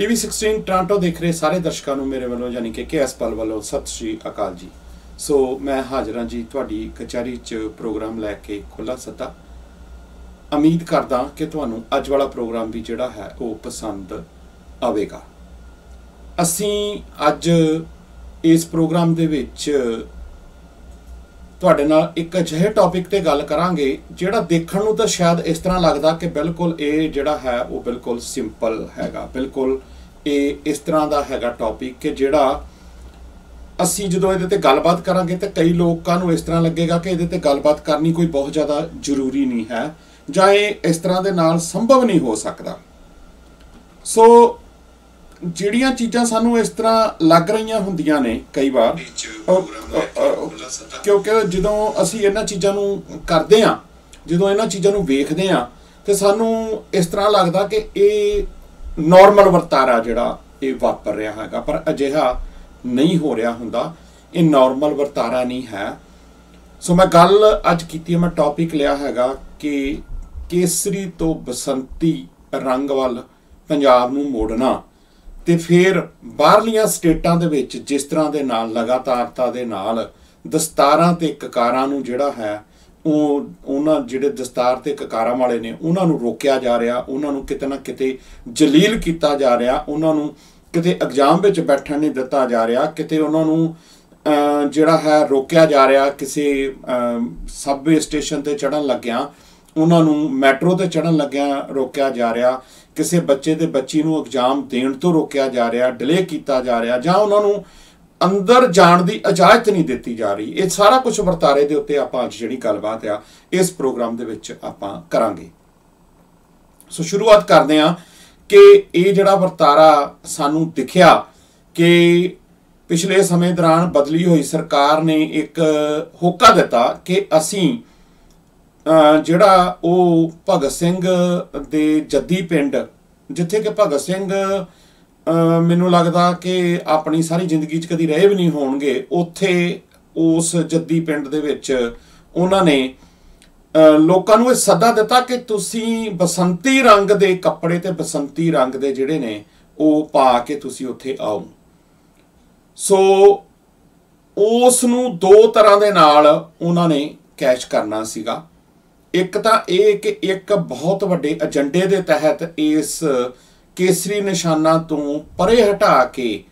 TV 16 Toronto ਦੇਖ ਰਹੇ ਸਾਰੇ ਦਰਸ਼ਕਾਂ ਨੂੰ ਮੇਰੇ ਵੱਲੋਂ ਯਾਨੀ ਕਿ ਕੇਐਸ ਪਲ ਵੱਲੋਂ ਸਤਿ ਸ਼੍ਰੀ ਅਕਾਲ ਜੀ। ਸੋ ਮੈਂ ਹਾਜ਼ਰਾਂ ਜੀ ਤੁਹਾਡੀ ਕਚਹਿਰੀ 'ਚ ਪ੍ਰੋਗਰਾਮ ਲੈ ਕੇ ਖੁੱਲਾ ਸੱਦਾ ਉਮੀਦ ਕਰਦਾ ਕਿ ਤੁਹਾਨੂੰ ਅੱਜ ਵਾਲਾ ਪ੍ਰੋਗਰਾਮ ਵੀ ਜਿਹੜਾ ਹੈ ਉਹ ਪਸੰਦ ਆਵੇਗਾ। ਅਸੀਂ ਅੱਜ ਇਸ ਪ੍ਰੋਗਰਾਮ ਦੇ ਵਿੱਚ ਤੁਹਾਡੇ ਨਾਲ ਇੱਕ ਅਜਿਹੇ ਟੌਪਿਕ ਤੇ ਗੱਲ ਕਰਾਂਗੇ ਜਿਹੜਾ ਦੇਖਣ ਨੂੰ ਤਾਂ ਸ਼ਾਇਦ ਇਸ ਤਰ੍ਹਾਂ ਲੱਗਦਾ ਕਿ ਬਿਲਕੁਲ ਇਹ ਜਿਹੜਾ ਹੈ ਉਹ ਬਿਲਕੁਲ ਸਿੰਪਲ ਹੈਗਾ, ਬਿਲਕੁਲ ਇਹ ਇਸ ਤਰ੍ਹਾਂ ਦਾ ਹੈਗਾ ਟੌਪਿਕ ਕਿ ਜਿਹੜਾ ਅਸੀਂ ਜਦੋਂ ਇਹਦੇ ਤੇ ਗੱਲਬਾਤ ਕਰਾਂਗੇ ਤਾਂ ਕਈ ਲੋਕਾਂ ਨੂੰ ਇਸ ਤਰ੍ਹਾਂ ਲੱਗੇਗਾ ਕਿ ਇਹਦੇ ਤੇ ਗੱਲਬਾਤ ਕਰਨੀ ਕੋਈ ਬਹੁਤ ਜ਼ਿਆਦਾ ਜ਼ਰੂਰੀ ਨਹੀਂ ਹੈ ਜਾਂ ਇਹ ਇਸ ਤਰ੍ਹਾਂ ਦੇ ਨਾਲ ਸੰਭਵ ਨਹੀਂ ਹੋ ਸਕਦਾ। ਸੋ ਜਿਹੜੀਆਂ ਚੀਜ਼ਾਂ ਸਾਨੂੰ ਇਸ ਤਰ੍ਹਾਂ ਲੱਗ ਰਹੀਆਂ ਹੁੰਦੀਆਂ ਨੇ ਕਈ ਵਾਰ ਕਿਉਂਕਿ ਜਦੋਂ ਅਸੀਂ ਇਹਨਾਂ ਚੀਜ਼ਾਂ ਨੂੰ ਕਰਦੇ ਆ ਜਦੋਂ ਇਹਨਾਂ ਚੀਜ਼ਾਂ ਨੂੰ ਵੇਖਦੇ ਆ ਤੇ ਸਾਨੂੰ ਇਸ ਤਰ੍ਹਾਂ ਲੱਗਦਾ ਕਿ ਇਹ ਨਾਰਮਲ ਵਰਤਾਰਾ ਜਿਹੜਾ ਇਹ ਵਾਪਰ ਰਿਹਾ ਹੈਗਾ, ਪਰ ਅਜਿਹਾ ਨਹੀਂ ਹੋ ਰਿਹਾ ਹੁੰਦਾ। ਇਹ ਨਾਰਮਲ ਵਰਤਾਰਾ ਨਹੀਂ ਹੈ। ਸੋ ਮੈਂ ਗੱਲ ਅੱਜ ਕੀਤੀ ਹੈ, ਮੈਂ ਟੌਪਿਕ ਲਿਆ ਹੈਗਾ ਕਿ ਕੇਸਰੀ ਤੋਂ ਬਸੰਤੀ ਰੰਗ ਵੱਲ ਪੰਜਾਬ ਨੂੰ ਮੋੜਨਾ ਤੇ ਫਿਰ ਬਾਹਰਲੀਆਂ ਸਟੇਟਾਂ ਦੇ ਵਿੱਚ ਜਿਸ ਤਰ੍ਹਾਂ ਦੇ ਨਾਲ, ਲਗਾਤਾਰਤਾ ਦੇ ਨਾਲ ਦਸਤਾਰਾਂ ਤੇ ਕਕਾਰਾਂ ਨੂੰ ਜਿਹੜਾ ਹੈ ਉਹ ਉਹਨਾਂ ਜਿਹੜੇ ਦਸਤਾਰ ਤੇ ਕਕਾਰਾਂ ਵਾਲੇ ਨੇ, ਉਹਨਾਂ ਨੂੰ ਰੋਕਿਆ ਜਾ ਰਿਹਾ, ਉਹਨਾਂ ਨੂੰ ਕਿਤੇ ਨਾ ਕਿਤੇ ਜਲੀਲ ਕੀਤਾ ਜਾ ਰਿਹਾ, ਉਹਨਾਂ ਨੂੰ ਕਿਤੇ ਐਗਜ਼ਾਮ ਵਿੱਚ ਬੈਠਣ ਨਹੀਂ ਦਿੱਤਾ ਜਾ ਰਿਹਾ, ਕਿਤੇ ਉਹਨਾਂ ਨੂੰ ਜਿਹੜਾ ਹੈ ਰੋਕਿਆ ਜਾ ਰਿਹਾ, ਕਿਸੇ ਸਬਵੇ ਸਟੇਸ਼ਨ ਤੇ ਚੜਨ ਲੱਗਿਆ, ਉਹਨਾਂ ਨੂੰ ਮੈਟਰੋ ਤੇ ਚੜਨ ਲੱਗਿਆ ਰੋਕਿਆ ਜਾ ਰਿਹਾ, ਕਿਸੇ ਬੱਚੇ ਦੇ ਬੱਚੀ ਨੂੰ ਐਗਜ਼ਾਮ ਦੇਣ ਤੋਂ ਰੋਕਿਆ ਜਾ ਰਿਹਾ, ਡਿਲੇ ਕੀਤਾ ਜਾ ਰਿਹਾ, ਜਾਂ ਉਹਨਾਂ ਨੂੰ ਅੰਦਰ ਜਾਣ ਦੀ ਇਜਾਜ਼ਤ ਨਹੀਂ ਦਿੱਤੀ ਜਾ ਰਹੀ। ਇਹ ਸਾਰਾ ਕੁਝ ਵਰਤਾਰੇ ਦੇ ਉੱਤੇ ਆਪਾਂ ਅੱਜ ਜਿਹੜੀ ਗੱਲਬਾਤ ਆ, ਇਸ ਪ੍ਰੋਗਰਾਮ ਦੇ ਵਿੱਚ ਆਪਾਂ ਕਰਾਂਗੇ। ਸੋ ਸ਼ੁਰੂਆਤ ਕਰਦੇ ਆ ਕਿ ਇਹ ਜਿਹੜਾ ਵਰਤਾਰਾ ਸਾਨੂੰ ਦਿਖਿਆ ਕਿ ਪਿਛਲੇ ਸਮੇਂ ਦੌਰਾਨ ਬਦਲੀ ਹੋਈ ਸਰਕਾਰ ਨੇ ਇੱਕ ਹੋਕਾ ਦਿੱਤਾ ਕਿ ਅਸੀਂ ਜਿਹੜਾ ਉਹ ਭਗਤ ਸਿੰਘ ਦੇ ਜੱਦੀ ਪਿੰਡ, ਜਿੱਥੇ ਕਿ ਭਗਤ ਸਿੰਘ ਮੈਨੂੰ ਲੱਗਦਾ ਕਿ ਆਪਣੀ ਸਾਰੀ ਜ਼ਿੰਦਗੀ 'ਚ ਕਦੀ ਰਹੇ ਵੀ ਨਹੀਂ ਹੋਣਗੇ। ਉੱਥੇ ਉਸ ਜੱਦੀ ਪਿੰਡ ਦੇ ਵਿੱਚ ਉਹਨਾਂ ਨੇ ਲੋਕਾਂ ਨੂੰ ਇਹ ਸੱਦਾ ਦਿੱਤਾ ਕਿ ਤੁਸੀਂ ਬਸੰਤੀ ਰੰਗ ਦੇ ਕੱਪੜੇ ਤੇ ਬਸੰਤੀ ਰੰਗ ਦੇ ਜਿਹੜੇ ਨੇ, ਉਹ ਪਾ ਕੇ ਤੁਸੀਂ ਉੱਥੇ ਆਓ। ਸੋ ਉਸ ਨੂੰ ਦੋ ਤਰ੍ਹਾਂ ਦੇ ਨਾਲ ਉਹਨਾਂ ਨੇ ਕੈਚ ਕਰਨਾ ਸੀਗਾ। ਇੱਕ ਤਾਂ ਇਹ ਕਿ ਇੱਕ ਬਹੁਤ ਵੱਡੇ ਏਜੰਡੇ ਦੇ ਤਹਿਤ ਇਸ ਕੇਸਰੀ ਨਿਸ਼ਾਨਾ ਤੋਂ ਪਰੇ ਹਟਾ ਕੇ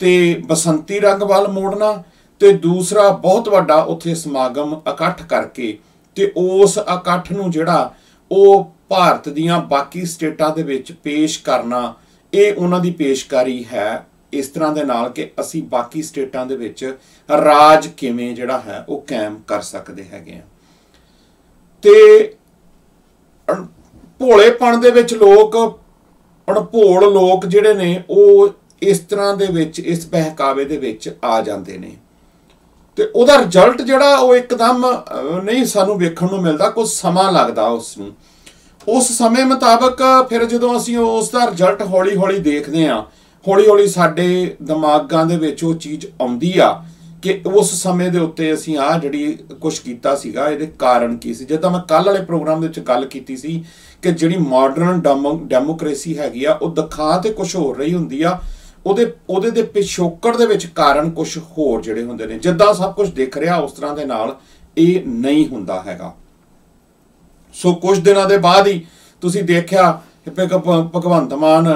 ਤੇ ਬਸੰਤੀ ਰੰਗ ਵੱਲ ਮੋੜਨਾ ਤੇ ਦੂਸਰਾ ਬਹੁਤ ਵੱਡਾ ਉੱਥੇ ਸਮਾਗਮ ਇਕੱਠ ਕਰਕੇ ਤੇ ਉਸ ਇਕੱਠ ਨੂੰ ਜਿਹੜਾ ਉਹ ਭਾਰਤ ਦੀਆਂ ਬਾਕੀ ਸਟੇਟਾਂ ਦੇ ਵਿੱਚ ਪੇਸ਼ ਕਰਨਾ, ਇਹ ਉਹਨਾਂ ਦੀ ਪੇਸ਼ਕਾਰੀ ਹੈ। ਇਸ ਤਰ੍ਹਾਂ ਦੇ ਨਾਲ ਕਿ ਅਸੀਂ ਬਾਕੀ ਸਟੇਟਾਂ ਦੇ ਵਿੱਚ ਰਾਜ ਕਿਵੇਂ ਜਿਹੜਾ ਹੈ ਉਹ ਕਾਇਮ ਕਰ ਸਕਦੇ ਹੈਗੇ ਆ ਤੇ ਭੋਲੇਪਣ ਦੇ ਵਿੱਚ ਲੋਕ ਅਣਭੋਲ ਲੋਕ ਜਿਹੜੇ ਨੇ, ਉਹ ਇਸ ਤਰ੍ਹਾਂ ਦੇ ਵਿੱਚ, ਇਸ ਬਹਿਕਾਵੇ ਦੇ ਵਿੱਚ ਆ ਜਾਂਦੇ ਨੇ। ਤੇ ਉਹਦਾ ਰਿਜ਼ਲਟ ਜਿਹੜਾ, ਉਹ ਇੱਕਦਮ ਨਹੀਂ ਸਾਨੂੰ ਵੇਖਣ ਨੂੰ ਮਿਲਦਾ ਕੁਝ ਸਮਾਂ ਲੱਗਦਾ ਉਸ ਨੂੰ ਉਸ ਸਮੇਂ ਮੁਤਾਬਕ ਫਿਰ ਜਦੋਂ ਅਸੀਂ ਉਸ ਦਾ ਰਿਜ਼ਲਟ ਹੌਲੀ-ਹੌਲੀ ਦੇਖਦੇ ਆ ਹੌਲੀ-ਹੌਲੀ ਸਾਡੇ ਦਿਮਾਗਾਂ ਦੇ ਵਿੱਚ ਉਹ ਚੀਜ਼ ਆਉਂਦੀ ਆ ਕਿ ਉਸ ਸਮੇਂ ਦੇ ਉੱਤੇ ਅਸੀਂ ਆ ਜਿਹੜੀ ਕੁਝ ਕੀਤਾ ਸੀਗਾ, ਇਹਦੇ ਕਾਰਨ ਕੀ ਸੀ? ਜਿੱਦਾਂ ਮੈਂ ਕੱਲ ਵਾਲੇ ਪ੍ਰੋਗਰਾਮ ਦੇ ਵਿੱਚ ਗੱਲ ਕੀਤੀ ਸੀ ਕਿ ਜਿਹੜੀ ਮਾਡਰਨ ਡੈਮੋਕ੍ਰੇਸੀ ਹੈਗੀ ਆ, ਉਹ ਦਿਖਾ ਤੇ ਕੁਝ ਹੋਰ ਰਹੀ ਹੁੰਦੀ ਆ। ਉਹਦੇ ਉਹਦੇ ਦੇ ਪਿਛੋਕੜ ਦੇ ਵਿੱਚ ਕਾਰਨ ਕੁਝ ਹੋਰ ਜਿਹੜੇ ਹੁੰਦੇ ਨੇ। ਜਿੱਦਾਂ ਸਭ ਕੁਝ ਦਿਖ ਰਿਹਾ ਉਸ ਤਰ੍ਹਾਂ ਦੇ ਨਾਲ, ਇਹ ਨਹੀਂ ਹੁੰਦਾ ਹੈਗਾ। ਸੋ ਕੁਝ ਦਿਨਾਂ ਦੇ ਬਾਅਦ ਹੀ ਤੁਸੀਂ ਦੇਖਿਆ ਕਿ ਭਗਵੰਤ ਮਾਨ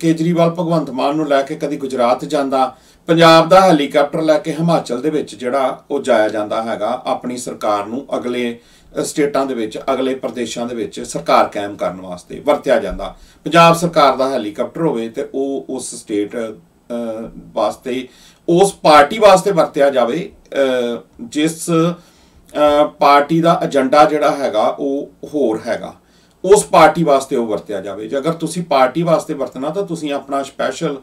ਕੇਜਰੀਵਾਲ ਭਗਵੰਤ ਮਾਨ ਨੂੰ ਲੈ ਕੇ ਕਦੀ ਗੁਜਰਾਤ ਜਾਂਦਾ। ਪੰਜਾਬ ਦਾ ਹੈਲੀਕਾਪਟਰ ਲੈ ਕੇ ਹਿਮਾਚਲ ਦੇ ਵਿੱਚ ਜਿਹੜਾ ਉਹ ਜਾਇਆ ਜਾਂਦਾ ਹੈਗਾ। ਆਪਣੀ ਸਰਕਾਰ ਨੂੰ ਅਗਲੇ ਸਟੇਟਾਂ ਦੇ ਵਿੱਚ, ਅਗਲੇ ਪ੍ਰਦੇਸ਼ਾਂ ਦੇ ਵਿੱਚ ਸਰਕਾਰ ਕਾਇਮ ਕਰਨ ਵਾਸਤੇ ਵਰਤਿਆ ਜਾਂਦਾ। ਪੰਜਾਬ ਸਰਕਾਰ ਦਾ ਹੈਲੀਕਾਪਟਰ ਹੋਵੇ ਤੇ ਉਹ ਉਸ ਸਟੇਟ ਵਾਸਤੇ, ਉਸ ਪਾਰਟੀ ਵਾਸਤੇ ਵਰਤਿਆ ਜਾਵੇ ਜਿਸ ਪਾਰਟੀ ਦਾ ਏਜੰਡਾ ਜਿਹੜਾ ਹੈਗਾ, ਉਹ ਹੋਰ ਹੈਗਾ। ਉਸ ਪਾਰਟੀ ਵਾਸਤੇ ਉਹ ਵਰਤਿਆ ਜਾਵੇ। ਜੇ ਅਗਰ ਤੁਸੀਂ ਪਾਰਟੀ ਵਾਸਤੇ ਵਰਤਣਾ, ਤਾਂ ਤੁਸੀਂ ਆਪਣਾ ਸਪੈਸ਼ਲ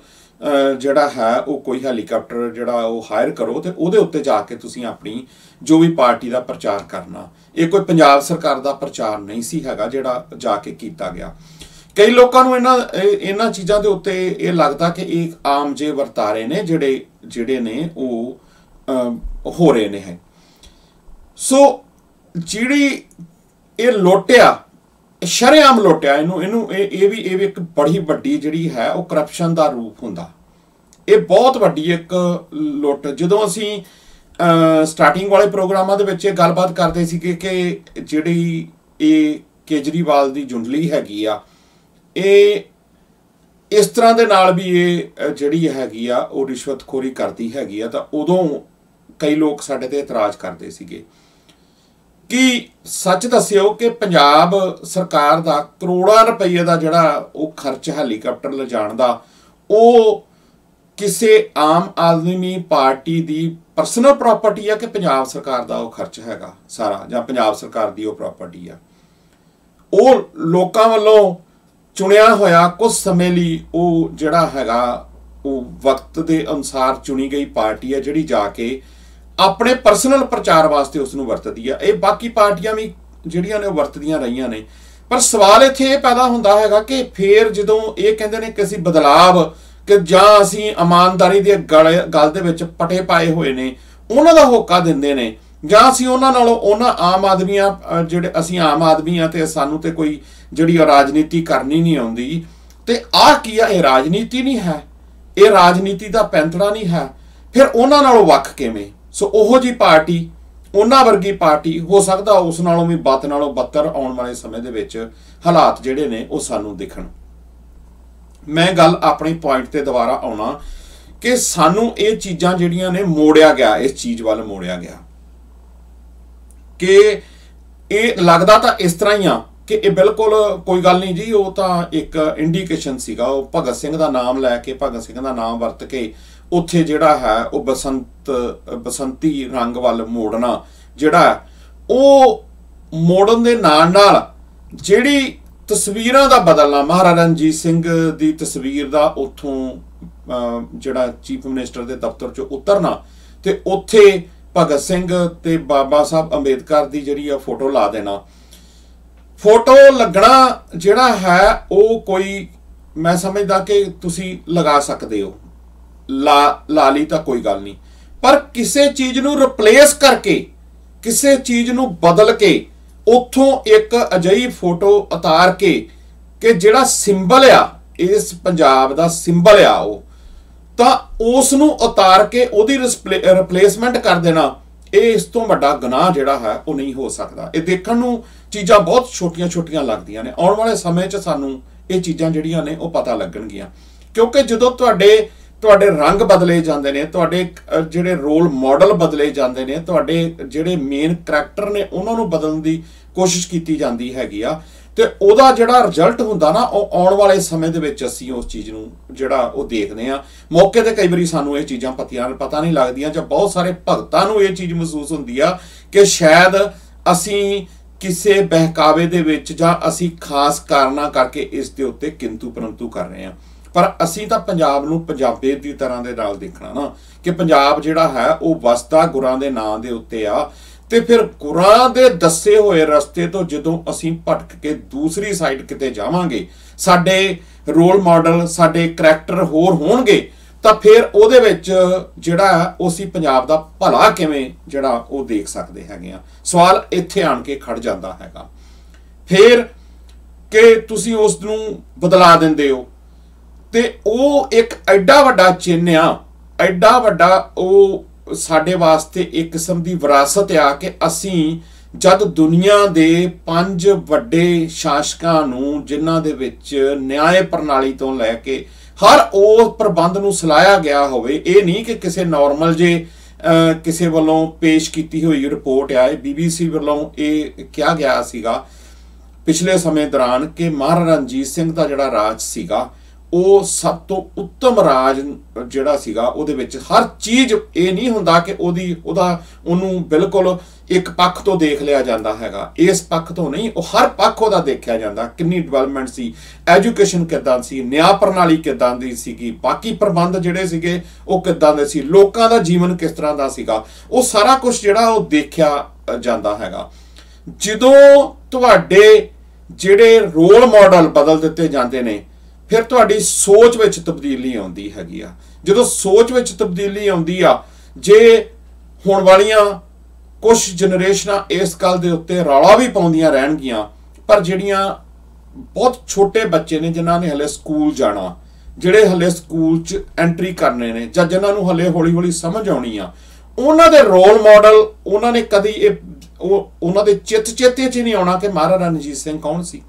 ਜਿਹੜਾ ਹੈ, ਉਹ ਕੋਈ ਹੈਲੀਕਾਪਟਰ ਜਿਹੜਾ ਉਹ ਹਾਇਰ ਕਰੋ ਤੇ ਉਹਦੇ ਉੱਤੇ ਜਾ ਕੇ ਤੁਸੀਂ ਆਪਣੀ ਜੋ ਵੀ ਪਾਰਟੀ ਦਾ ਪ੍ਰਚਾਰ ਕਰਨਾ। ਇਹ ਕੋਈ ਪੰਜਾਬ ਸਰਕਾਰ ਦਾ ਪ੍ਰਚਾਰ ਨਹੀਂ ਸੀ ਹੈਗਾ ਜਿਹੜਾ ਜਾ ਕੇ ਕੀਤਾ ਗਿਆ। ਕਈ ਲੋਕਾਂ ਨੂੰ ਇਹਨਾਂ ਇਹਨਾਂ ਚੀਜ਼ਾਂ ਦੇ ਉੱਤੇ ਇਹ ਲੱਗਦਾ ਕਿ ਇਹ ਆਮ ਜੇ ਵਰਤਾਰੇ ਨੇ ਜਿਹੜੇ ਜਿਹੜੇ ਨੇ ਉਹ ਹੋ ਰਹੇ ਨੇ ਹੈ ਸੋ ਜਿਹੜੀ ਇਹ ਲੋਟਿਆ, ਸ਼ਰੇਆਮ ਲੁੱਟਿਆ, ਇਹਨੂੰ ਇਹਨੂੰ, ਇਹ ਇਹ ਵੀ ਇਹ ਵੀ ਇੱਕ ਬੜੀ ਵੱਡੀ ਜਿਹੜੀ ਹੈ ਉਹ ਕਰਪਸ਼ਨ ਦਾ ਰੂਪ ਹੁੰਦਾ। ਇਹ ਬਹੁਤ ਵੱਡੀ ਇੱਕ ਲੁੱਟ, ਜਦੋਂ ਅਸੀਂ ਸਟਾਰਟਿੰਗ ਵਾਲੇ ਪ੍ਰੋਗਰਾਮਾਂ ਦੇ ਵਿੱਚ ਇਹ ਗੱਲਬਾਤ ਕਰਦੇ ਸੀ ਕਿ ਕਿ ਜਿਹੜੀ ਇਹ ਕੇਜਰੀਵਾਲ ਦੀ ਜੁੰਡਲੀ ਹੈਗੀ ਆ, ਇਹ ਇਸ ਤਰ੍ਹਾਂ ਦੇ ਨਾਲ ਵੀ ਇਹ ਜਿਹੜੀ ਹੈਗੀ ਆ, ਉਹ ਰਿਸ਼ਵਤਖੋਰੀ ਕਰਦੀ ਹੈਗੀ ਆ, ਤਾਂ ਉਦੋਂ ਕਈ ਲੋਕ ਸਾਡੇ ਤੇ ਇਤਰਾਜ਼ ਕਰਦੇ ਸੀਗੇ। ਕਿ ਸੱਚ ਦੱਸਿਓ ਕਿ ਪੰਜਾਬ ਸਰਕਾਰ ਦਾ ਕਰੋੜਾਂ ਰੁਪਏ ਦਾ ਜਿਹੜਾ ਉਹ ਖਰਚ ਹੈਲੀਕਾਪਟਰ ਲਿਜਾਣ ਦਾ, ਉਹ ਕਿਸੇ ਆਮ ਆਦਮੀ ਪਾਰਟੀ ਦੀ ਪਰਸਨਲ ਪ੍ਰਾਪਰਟੀ ਆ ਕਿ ਪੰਜਾਬ ਸਰਕਾਰ ਦਾ ਉਹ ਖਰਚ ਹੈਗਾ ਸਾਰਾ, ਜਾਂ ਪੰਜਾਬ ਸਰਕਾਰ ਦੀ ਉਹ ਪ੍ਰਾਪਰਟੀ ਆ? ਉਹ ਲੋਕਾਂ ਵੱਲੋਂ ਚੁਣਿਆ ਹੋਇਆ ਕੁਝ ਸਮੇਂ ਲਈ ਉਹ ਜਿਹੜਾ ਹੈਗਾ, ਉਹ ਵਕਤ ਦੇ ਅਨੁਸਾਰ ਚੁਣੀ ਗਈ ਪਾਰਟੀ ਹੈ ਜਿਹੜੀ ਜਾ ਕੇ ਆਪਣੇ ਪਰਸਨਲ ਪ੍ਰਚਾਰ ਵਾਸਤੇ ਉਸ ਨੂੰ ਵਰਤਦੀ ਆ। ਇਹ ਬਾਕੀ ਪਾਰਟੀਆਂ ਵੀ ਜਿਹੜੀਆਂ ਨੇ ਉਹ ਵਰਤਦੀਆਂ ਰਹੀਆਂ ਨੇ। ਪਰ ਸਵਾਲ ਇੱਥੇ ਇਹ ਪੈਦਾ ਹੁੰਦਾ ਹੈਗਾ ਕਿ ਫੇਰ ਜਦੋਂ ਇਹ ਕਹਿੰਦੇ ਨੇ ਕਿ ਅਸੀਂ ਬਦਲਾਵ ਕਿ ਜਾਂ ਅਸੀਂ ਇਮਾਨਦਾਰੀ ਦੇ ਗੱਲ ਦੇ ਵਿੱਚ ਪਟੇ ਪਾਏ ਹੋਏ ਨੇ, ਉਹਨਾਂ ਦਾ ਹੋਕਾ ਦਿੰਦੇ ਨੇ, ਜਾਂ ਅਸੀਂ ਉਹਨਾਂ ਨਾਲੋਂ ਉਹਨਾਂ ਆਮ ਆਦਮੀਆਂ ਜਿਹੜੇ ਅਸੀਂ ਆਮ ਆਦਮੀ ਆ ਤੇ ਸਾਨੂੰ ਤੇ ਕੋਈ ਜਿਹੜੀ ਰਾਜਨੀਤੀ ਕਰਨੀ ਨਹੀਂ ਆਉਂਦੀ, ਤੇ ਆਹ ਕੀ ਆ, ਇਹ ਰਾਜਨੀਤੀ ਨਹੀਂ ਹੈ, ਇਹ ਰਾਜਨੀਤੀ ਦਾ ਪੈਂਤੜਾ ਨਹੀਂ ਹੈ, ਫਿਰ ਉਹਨਾਂ ਨਾਲੋਂ ਵੱਖ ਕਿਵੇਂ? ਸੋ ਉਹੋ ਜੀ ਪਾਰਟੀ, ਉਹਨਾਂ ਵਰਗੀ ਪਾਰਟੀ ਹੋ ਸਕਦਾ ਉਸ ਨਾਲੋਂ ਵੀ ਬੱਤ ਨਾਲੋਂ ਬੱਤਰ ਆਉਣ ਵਾਲੇ ਸਮੇਂ ਦੇ ਵਿੱਚ ਹਾਲਾਤ ਜਿਹੜੇ ਨੇ ਉਹ ਸਾਨੂੰ ਦਿਖਣ। ਮੈਂ ਗੱਲ ਆਪਣੀ ਪੁਆਇੰਟ ਤੇ ਦੁਬਾਰਾ ਆਉਣਾ ਕਿ ਸਾਨੂੰ ਇਹ ਚੀਜ਼ਾਂ ਜਿਹੜੀਆਂ ਨੇ ਮੋੜਿਆ ਗਿਆ, ਇਸ ਚੀਜ਼ ਵੱਲ ਮੋੜਿਆ ਗਿਆ। ਕਿ ਇਹ ਲੱਗਦਾ ਤਾਂ ਇਸ ਤਰ੍ਹਾਂ ਹੀ ਆ ਕਿ ਇਹ ਬਿਲਕੁਲ ਕੋਈ ਗੱਲ ਨਹੀਂ ਜੀ, ਉਹ ਤਾਂ ਇੱਕ ਇੰਡੀਕੇਸ਼ਨ ਸੀਗਾ। ਉਹ ਭਗਤ ਸਿੰਘ ਦਾ ਨਾਮ ਲੈ ਕੇ, ਭਗਤ ਸਿੰਘ ਦਾ ਨਾਮ ਵਰਤ ਕੇ ਉੱਥੇ ਜਿਹੜਾ ਹੈ, ਉਹ ਬਸੰਤ, ਬਸੰਤੀ ਰੰਗ ਵੱਲ ਮੋੜਨਾ ਜਿਹੜਾ ਉਹ ਮੋੜਨ ਦੇ ਨਾਲ ਨਾਲ ਜਿਹੜੀ ਤਸਵੀਰਾਂ ਦਾ ਬਦਲਣਾ। ਮਹਾਰਾਜਾ ਰਣਜੀਤ ਸਿੰਘ ਦੀ ਤਸਵੀਰ ਦਾ ਉੱਥੋਂ ਜਿਹੜਾ ਚੀਫ ਮਿਨਿਸਟਰ ਦੇ ਦਫ਼ਤਰ ਚੋਂ ਉਤਰਨਾ ਤੇ ਉੱਥੇ ਭਗਤ ਸਿੰਘ ਤੇ ਬਾਬਾ ਸਾਹਿਬ ਅੰਬੇਦਕਰ ਦੀ ਜਿਹੜੀ ਆ ਫੋਟੋ ਲਾ ਦੇਣਾ। ਫੋਟੋ ਲੱਗਣਾ ਜਿਹੜਾ ਹੈ, ਉਹ ਕੋਈ, ਮੈਂ ਸਮਝਦਾ ਕਿ ਤੁਸੀਂ ਲਗਾ ਸਕਦੇ ਹੋ। ਲਾ ਲਾ ਲਈ ਤਾਂ ਕੋਈ ਗੱਲ ਨਹੀਂ। ਪਰ ਕਿਸੇ ਚੀਜ਼ ਨੂੰ ਰਿਪਲੇਸ ਕਰਕੇ, ਕਿਸੇ ਚੀਜ਼ ਨੂੰ ਬਦਲ ਕੇ ਉੱਥੋਂ ਇੱਕ ਅਜਈ ਫੋਟੋ ਉਤਾਰ ਕੇ ਕਿ ਜਿਹੜਾ ਸਿੰਬਲ ਆ, ਇਸ ਪੰਜਾਬ ਦਾ ਸਿੰਬਲ ਆ ਉਹ, ਤਾਂ ਉਸ ਨੂੰ ਉਤਾਰ ਕੇ ਉਹਦੀ ਰਿਪਲੇਸਮੈਂਟ ਕਰ ਦੇਣਾ, ਇਹ ਇਸ ਤੋਂ ਵੱਡਾ ਗੁਨਾਹ ਜਿਹੜਾ ਹੈ, ਉਹ ਨਹੀਂ ਹੋ ਸਕਦਾ। ਇਹ ਦੇਖਣ ਨੂੰ ਚੀਜ਼ਾਂ ਬਹੁਤ ਛੋਟੀਆਂ-ਛੋਟੀਆਂ ਲੱਗਦੀਆਂ ਨੇ। ਆਉਣ ਵਾਲੇ ਸਮੇਂ 'ਚ ਸਾਨੂੰ ਇਹ ਚੀਜ਼ਾਂ ਜਿਹੜੀਆਂ ਨੇ, ਉਹ ਪਤਾ ਲੱਗਣਗੀਆਂ। ਕਿਉਂਕਿ ਜਦੋਂ ਤੁਹਾਡੇ ਤੁਹਾਡੇ ਰੰਗ ਬਦਲੇ ਜਾਂਦੇ ਨੇ, ਤੁਹਾਡੇ ਜਿਹੜੇ ਰੋਲ ਮਾਡਲ ਬਦਲੇ ਜਾਂਦੇ ਨੇ, ਤੁਹਾਡੇ ਜਿਹੜੇ ਮੇਨ ਕੈਰੈਕਟਰ ਨੇ, ਉਹਨਾਂ ਨੂੰ ਬਦਲਣ ਦੀ ਕੋਸ਼ਿਸ਼ ਕੀਤੀ ਜਾਂਦੀ ਹੈਗੀ ਆ। ਤੇ ਉਹਦਾ ਜਿਹੜਾ ਰਿਜ਼ਲਟ ਹੁੰਦਾ ਨਾ, ਉਹ ਆਉਣ ਵਾਲੇ ਸਮੇਂ ਦੇ ਵਿੱਚ ਅਸੀਂ ਉਸ ਚੀਜ਼ ਨੂੰ ਜਿਹੜਾ ਉਹ ਦੇਖਦੇ ਆ ਮੌਕੇ ਤੇ ਕਈ ਵਾਰੀ ਸਾਨੂੰ ਇਹ ਚੀਜ਼ਾਂ ਪਤੀਆਂ ਪਤਾ ਨਹੀਂ ਲੱਗਦੀਆਂ ਜਾਂ ਬਹੁਤ ਸਾਰੇ ਭਗਤਾਂ ਨੂੰ ਇਹ ਚੀਜ਼ ਮਹਿਸੂਸ ਹੁੰਦੀ ਆ ਕਿ ਸ਼ਾਇਦ ਅਸੀਂ ਕਿਸੇ ਬਹਿਕਾਵੇ ਦੇ ਵਿੱਚ ਜਾਂ ਅਸੀਂ ਖਾਸ ਕਾਰਨਾ ਕਰਕੇ ਇਸ ਦੇ ਉੱਤੇ ਕਿੰਤੂ ਪਰੰਤੂ ਕਰ ਰਹੇ ਆ ਪਰ ਅਸੀਂ ਤਾਂ ਪੰਜਾਬ ਨੂੰ ਪੰਜਾਬੀਅਤ ਦੀ ਤਰ੍ਹਾਂ ਦੇ ਨਾਲ ਦੇਖਣਾ ਨਾ ਕਿ ਪੰਜਾਬ ਜਿਹੜਾ ਹੈ, ਉਹ ਵਸਦਾ ਗੁਰਾਂ ਦੇ ਨਾਂ ਦੇ ਉੱਤੇ ਆ ਤੇ ਫਿਰ ਗੁਰਾਂ ਦੇ ਦੱਸੇ ਹੋਏ ਰਸਤੇ ਤੋਂ ਜਦੋਂ ਅਸੀਂ ਭਟਕ ਕੇ ਦੂਸਰੀ ਸਾਈਡ ਕਿਤੇ ਜਾਵਾਂਗੇ, ਸਾਡੇ ਰੋਲ ਮਾਡਲ ਸਾਡੇ ਕੈਰੈਕਟਰ ਹੋਰ ਹੋਣਗੇ, ਤਾਂ ਫਿਰ ਉਹਦੇ ਵਿੱਚ ਜਿਹੜਾ ਉਹ ਅਸੀਂ ਪੰਜਾਬ ਦਾ ਭਲਾ ਕਿਵੇਂ ਜਿਹੜਾ ਉਹ ਦੇਖ ਸਕਦੇ ਹੈਗੇ ਆ। ਸਵਾਲ ਇੱਥੇ ਆਣ ਕੇ ਖੜ ਜਾਂਦਾ ਹੈਗਾ। ਫਿਰ ਕਿ ਤੁਸੀਂ ਉਸ ਨੂੰ ਬਦਲਾ ਦਿੰਦੇ ਹੋ। ਤੇ ਉਹ ਇੱਕ ਐਡਾ ਵੱਡਾ ਚਿੰਨ੍ਹ ਆ, ਐਡਾ ਵੱਡਾ ਉਹ ਸਾਡੇ ਵਾਸਤੇ ਇੱਕ ਕਿਸਮ ਦੀ ਵਿਰਾਸਤ ਆ ਕਿ ਅਸੀਂ ਜਦ ਦੁਨੀਆ ਦੇ ਪੰਜ ਵੱਡੇ ਸ਼ਾਸਕਾਂ ਨੂੰ ਜਿਨ੍ਹਾਂ ਦੇ ਵਿੱਚ ਨਿਆਂ ਪ੍ਰਣਾਲੀ ਤੋਂ ਲੈ ਕੇ ਹਰ ਉਹ ਪ੍ਰਬੰਧ ਨੂੰ ਸਲਾਇਆ ਗਿਆ ਹੋਵੇ, ਇਹ ਨਹੀਂ ਕਿ ਕਿਸੇ ਨਾਰਮਲ ਜੇ ਕਿਸੇ ਵੱਲੋਂ ਪੇਸ਼ ਕੀਤੀ ਹੋਈ ਰਿਪੋਰਟ ਆ ਬੀਬੀਸੀ ਵੱਲੋਂ ਇਹ ਕਿਹਾ ਗਿਆ ਸੀਗਾ ਪਿਛਲੇ ਸਮੇਂ ਦੌਰਾਨ ਕਿ ਮਹਾਰਾਜਾ ਰਣਜੀਤ ਸਿੰਘ ਦਾ ਜਿਹੜਾ ਰਾਜ ਸੀਗਾ ਉਹ ਸਭ ਤੋਂ ਉੱਤਮ ਰਾਜ ਜਿਹੜਾ ਸੀਗਾ, ਉਹਦੇ ਵਿੱਚ ਹਰ ਚੀਜ਼ ਇਹ ਨਹੀਂ ਹੁੰਦਾ ਕਿ ਉਹਦੀ, ਉਹਦਾ, ਉਹਨੂੰ ਬਿਲਕੁਲ ਇੱਕ ਪੱਖ ਤੋਂ ਦੇਖ ਲਿਆ ਜਾਂਦਾ ਹੈਗਾ। ਇਸ ਪੱਖ ਤੋਂ ਨਹੀਂ, ਉਹ ਹਰ ਪੱਖ ਉਹਦਾ ਦੇਖਿਆ ਜਾਂਦਾ। ਕਿੰਨੀ ਡਿਵੈਲਪਮੈਂਟ ਸੀ ਐਜੂਕੇਸ਼ਨ ਕਿਦਾਂ ਸੀ, ਨਿਆਂ ਪ੍ਰਣਾਲੀ ਕਿਦਾਂ ਦੀ ਸੀਗੀ, ਬਾਕੀ ਪ੍ਰਬੰਧ ਜਿਹੜੇ ਸੀਗੇ, ਉਹ ਕਿਦਾਂ ਦੇ ਸੀ, ਲੋਕਾਂ ਦਾ ਜੀਵਨ ਕਿਸ ਤਰ੍ਹਾਂ ਦਾ ਸੀਗਾ, ਉਹ ਸਾਰਾ ਕੁਝ ਜਿਹੜਾ ਉਹ ਦੇਖਿਆ ਜਾਂਦਾ ਹੈਗਾ। ਜਦੋਂ ਤੁਹਾਡੇ ਜਿਹੜੇ ਰੋਲ ਮਾਡਲ ਬਦਲ ਦਿੱਤੇ ਜਾਂਦੇ ਨੇ ਫਿਰ ਤੁਹਾਡੀ ਸੋਚ ਵਿੱਚ ਤਬਦੀਲੀ ਆਉਂਦੀ ਹੈਗੀ ਆ। ਜਦੋਂ ਸੋਚ ਵਿੱਚ ਤਬਦੀਲੀ ਆਉਂਦੀ ਆ, ਜੇ ਹੋਣ ਵਾਲੀਆਂ ਕੁਝ ਜਨਰੇਸ਼ਨਾਂ ਇਸ ਗੱਲ ਦੇ ਉੱਤੇ ਰੌਲਾ ਵੀ ਪਾਉਂਦੀਆਂ ਰਹਿਣਗੀਆਂ, ਪਰ ਜਿਹੜੀਆਂ ਬਹੁਤ ਛੋਟੇ ਬੱਚੇ ਨੇ ਜਿਨ੍ਹਾਂ ਨੇ ਹਲੇ ਸਕੂਲ ਜਾਣਾ, ਜਿਹੜੇ ਹਲੇ ਸਕੂਲ 'ਚ ਐਂਟਰੀ ਕਰਨੇ ਨੇ ਜਾਂ ਜਿਨ੍ਹਾਂ ਨੂੰ ਹਲੇ ਹੌਲੀ-ਹੌਲੀ ਸਮਝ ਆਉਣੀ ਆ, ਉਹਨਾਂ ਦੇ ਰੋਲ ਮਾਡਲ ਉਹਨਾਂ ਨੇ ਕਦੀ ਇਹ ਉਹਨਾਂ ਦੇ ਚਿੱਤ ਚੇਤੇ 'ਚ ਨਹੀਂ ਆਉਣਾ ਕਿ ਮਹਾਰਾਜਾ ਰਣਜੀਤ ਸਿੰਘ ਕੌਣ ਸੀ?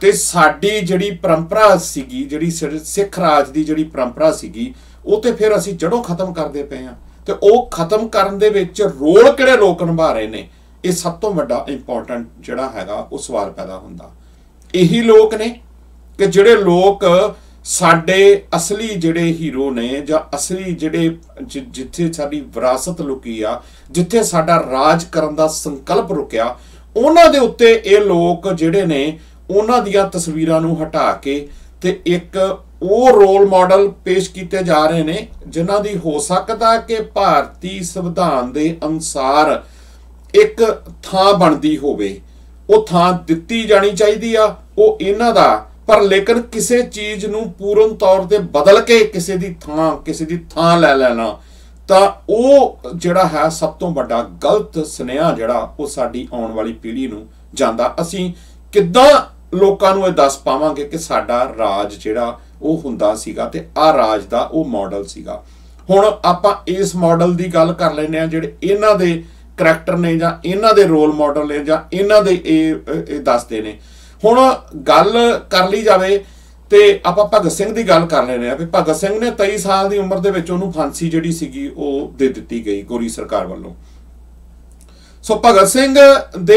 ਤੇ ਸਾਡੀ ਜਿਹੜੀ ਪਰੰਪਰਾ ਸੀਗੀ, ਜਿਹੜੀ ਸਿੱਖ ਰਾਜ ਦੀ ਜਿਹੜੀ ਪਰੰਪਰਾ ਸੀਗੀ, ਉਹ ਤੇ ਫਿਰ ਅਸੀਂ ਜੜੋਂ ਖਤਮ ਕਰਦੇ ਪਏ ਆ ਤੇ ਉਹ ਖਤਮ ਕਰਨ ਦੇ ਵਿੱਚ ਰੋਲ ਕਿਹੜੇ ਲੋਕ ਨਿਭਾ ਰਹੇ ਨੇ? ਇਹ ਸਭ ਤੋਂ ਵੱਡਾ ਇੰਪੋਰਟੈਂਟ ਜਿਹੜਾ ਹੈਗਾ, ਉਹ ਸਵਾਲ ਪੈਦਾ ਹੁੰਦਾ। ਇਹੀ ਲੋਕ ਨੇ ਕਿ ਜਿਹੜੇ ਲੋਕ ਸਾਡੇ ਅਸਲੀ ਜਿਹੜੇ ਹੀਰੋ ਨੇ ਜਾਂ ਅਸਲੀ ਜਿਹੜੇ ਜਿੱਥੇ ਸਾਡੀ ਵਿਰਾਸਤ ਲੁਕੀ ਆ, ਜਿੱਥੇ ਸਾਡਾ ਰਾਜ ਕਰਨ ਦਾ ਸੰਕਲਪ ਰੁਕਿਆ, ਉਹਨਾਂ ਦੇ ਉੱਤੇ ਇਹ ਲੋਕ ਜਿਹੜੇ ਨੇ ਉਹਨਾਂ ਦੀਆਂ ਤਸਵੀਰਾਂ ਨੂੰ ਹਟਾ ਕੇ ਤੇ ਇੱਕ ਉਹ ਰੋਲ ਮਾਡਲ ਪੇਸ਼ ਕੀਤੇ ਜਾ ਰਹੇ ਨੇ, ਜਿਨ੍ਹਾਂ ਦੀ ਹੋ ਸਕਦਾ ਕਿ ਭਾਰਤੀ ਸੰਵਿਧਾਨ ਦੇ ਅਨੁਸਾਰ ਇੱਕ ਥਾਂ ਬਣਦੀ ਹੋਵੇ। ਉਹ ਥਾਂ ਦਿੱਤੀ ਜਾਣੀ ਚਾਹੀਦੀ ਆ, ਉਹ ਇਹਨਾਂ ਦਾ, ਪਰ ਲੇਕਿਨ ਕਿਸੇ ਚੀਜ਼ ਨੂੰ ਪੂਰਨ ਤੌਰ ਤੇ ਬਦਲ ਕੇ ਕਿਸੇ ਦੀ ਥਾਂ, ਕਿਸੇ ਦੀ ਥਾਂ ਲੈ ਲੈਣਾ, ਤਾਂ ਉਹ ਜਿਹੜਾ ਹੈ ਸਭ ਤੋਂ ਵੱਡਾ ਗਲਤ ਸੁਨੇਹਾ ਜਿਹੜਾ ਉਹ ਸਾਡੀ ਆਉਣ ਵਾਲੀ ਪੀੜ੍ਹੀ ਨੂੰ ਜਾਂਦਾ। ਅਸੀਂ ਕਿੱਦਾਂ ਲੋਕਾਂ ਨੂੰ ਇਹ ਦੱਸ ਪਾਵਾਂਗੇ ਕਿ ਸਾਡਾ ਰਾਜ ਜਿਹੜਾ ਉਹ ਹੁੰਦਾ ਸੀਗਾ ਤੇ ਆ ਰਾਜ ਦਾ ਉਹ ਮਾਡਲ ਸੀਗਾ। ਹੁਣ ਆਪਾਂ ਇਸ ਮਾਡਲ ਦੀ ਗੱਲ ਕਰ ਲੈਨੇ ਆ ਜਿਹੜੇ ਇਹਨਾਂ ਦੇ ਕਰੈਕਟਰ ਨੇ ਜਾਂ ਇਹਨਾਂ ਦੇ ਰੋਲ ਮਾਡਲ ਨੇ ਜਾਂ ਇਹਨਾਂ ਦੇ ਇਹ ਇਹ ਦੱਸਦੇ ਨੇ। ਹੁਣ ਗੱਲ ਕਰ ਲਈ ਜਾਵੇ ਤੇ ਆਪਾਂ ਭਗਤ ਸਿੰਘ ਦੀ ਗੱਲ ਕਰ ਲੈਨੇ ਆ ਵੀ ਭਗਤ ਸਿੰਘ ਨੇ 23 ਸਾਲ ਦੀ ਉਮਰ ਦੇ ਵਿੱਚ ਉਹਨੂੰ ਫਾਂਸੀ ਜਿਹੜੀ ਸੀਗੀ ਉਹ ਦੇ ਦਿੱਤੀ ਗਈ ਗੋਰੀ ਸਰਕਾਰ ਵੱਲੋਂ। ਸੋ ਭਗਤ ਸਿੰਘ ਦੇ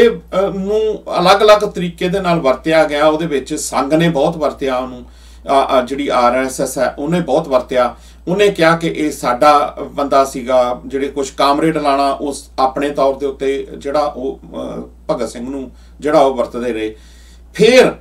ਨੂੰ ਅਲੱਗ-ਅਲੱਗ ਤਰੀਕੇ ਦੇ ਨਾਲ ਵਰਤਿਆ ਗਿਆ। ਉਹਦੇ ਵਿੱਚ ਸੰਘ ਨੇ ਬਹੁਤ ਵਰਤਿਆ ਉਹਨੂੰ। ਜਿਹੜੀ ਆਰਐਸਐਸ ਹੈ, ਉਹਨੇ ਬਹੁਤ ਵਰਤਿਆ। ਉਹਨੇ ਕਿਹਾ ਕਿ ਇਹ ਸਾਡਾ ਬੰਦਾ ਸੀਗਾ, ਜਿਹੜੇ ਕੁਝ ਕਾਮਰੇਡ ਲਾਣਾ, ਉਸ ਆਪਣੇ ਤੌਰ ਦੇ ਉੱਤੇ ਜਿਹੜਾ ਉਹ ਭਗਤ ਸਿੰਘ ਨੂੰ ਜਿਹੜਾ ਉਹ ਵਰਤਦੇ ਰਹੇ। ਫਿਰ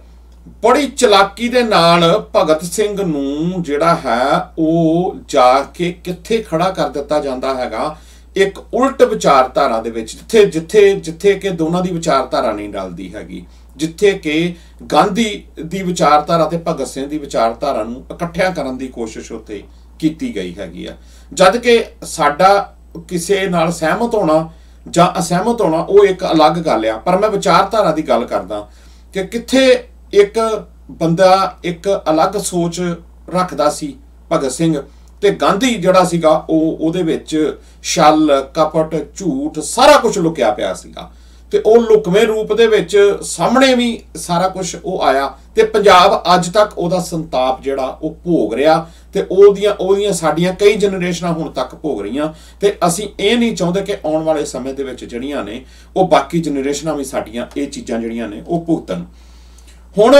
ਬੜੀ ਚਲਾਕੀ ਦੇ ਨਾਲ ਭਗਤ ਸਿੰਘ ਨੂੰ ਜਿਹੜਾ ਹੈ, ਉਹ ਜਾ ਕੇ ਕਿੱਥੇ ਖੜਾ ਕਰ ਦਿੱਤਾ ਜਾਂਦਾ ਹੈਗਾ ਇੱਕ ਉਲਟ ਵਿਚਾਰਧਾਰਾ ਦੇ ਵਿੱਚ, ਜਿੱਥੇ ਜਿੱਥੇ ਜਿੱਥੇ ਕਿ ਦੋਨਾਂ ਦੀ ਵਿਚਾਰਧਾਰਾ ਨਹੀਂ ਰਲਦੀ ਹੈਗੀ, ਜਿੱਥੇ ਕਿ ਗਾਂਧੀ ਦੀ ਵਿਚਾਰਧਾਰਾ ਤੇ ਭਗਤ ਸਿੰਘ ਦੀ ਵਿਚਾਰਧਾਰਾ ਨੂੰ ਇਕੱਠਿਆਂ ਕਰਨ ਦੀ ਕੋਸ਼ਿਸ਼ ਉੱਤੇ ਕੀਤੀ ਗਈ ਹੈਗੀ ਆ। ਜਦ ਕਿ ਸਾਡਾ ਕਿਸੇ ਨਾਲ ਸਹਿਮਤ ਹੋਣਾ ਜਾਂ ਅਸਹਿਮਤ ਹੋਣਾ, ਉਹ ਇੱਕ ਅਲੱਗ ਗੱਲ ਆ। ਪਰ ਮੈਂ ਵਿਚਾਰਧਾਰਾ ਦੀ ਗੱਲ ਕਰਦਾ ਕਿ ਕਿੱਥੇ ਇੱਕ ਬੰਦਾ ਇੱਕ ਅਲੱਗ ਸੋਚ ਰੱਖਦਾ ਸੀ ਭਗਤ ਸਿੰਘ ਤੇ ਗਾਂਧੀ ਜਿਹੜਾ ਸੀਗਾ, ਉਹ ਉਹਦੇ ਵਿੱਚ ਛਲ, ਕਪਟ, ਝੂਠ, ਸਾਰਾ ਕੁਝ ਲੁਕਿਆ ਪਿਆ ਸੀਗਾ। ਤੇ ਉਹ ਲੁਕਵੇਂ ਰੂਪ ਦੇ ਵਿੱਚ ਸਾਹਮਣੇ ਵੀ ਸਾਰਾ ਕੁਝ ਉਹ ਆਇਆ ਤੇ ਪੰਜਾਬ ਅੱਜ ਤੱਕ ਉਹਦਾ ਸੰਤਾਪ ਜਿਹੜਾ, ਉਹ ਭੋਗ ਰਿਹਾ ਤੇ ਉਹਦੀਆਂ ਉਹਦੀਆਂ ਸਾਡੀਆਂ ਕਈ ਜਨਰੇਸ਼ਨਾਂ ਹੁਣ ਤੱਕ ਭੋਗ ਰਹੀਆਂ ਤੇ ਅਸੀਂ ਇਹ ਨਹੀਂ ਚਾਹੁੰਦੇ ਕਿ ਆਉਣ ਵਾਲੇ ਸਮੇਂ ਦੇ ਵਿੱਚ ਜਿਹੜੀਆਂ ਨੇ, ਉਹ ਬਾਕੀ ਜਨਰੇਸ਼ਨਾਂ ਵੀ ਸਾਡੀਆਂ ਇਹ ਚੀਜ਼ਾਂ ਜਿਹੜੀਆਂ ਨੇ, ਉਹ ਭੁਗਤਣ। ਹੁਣ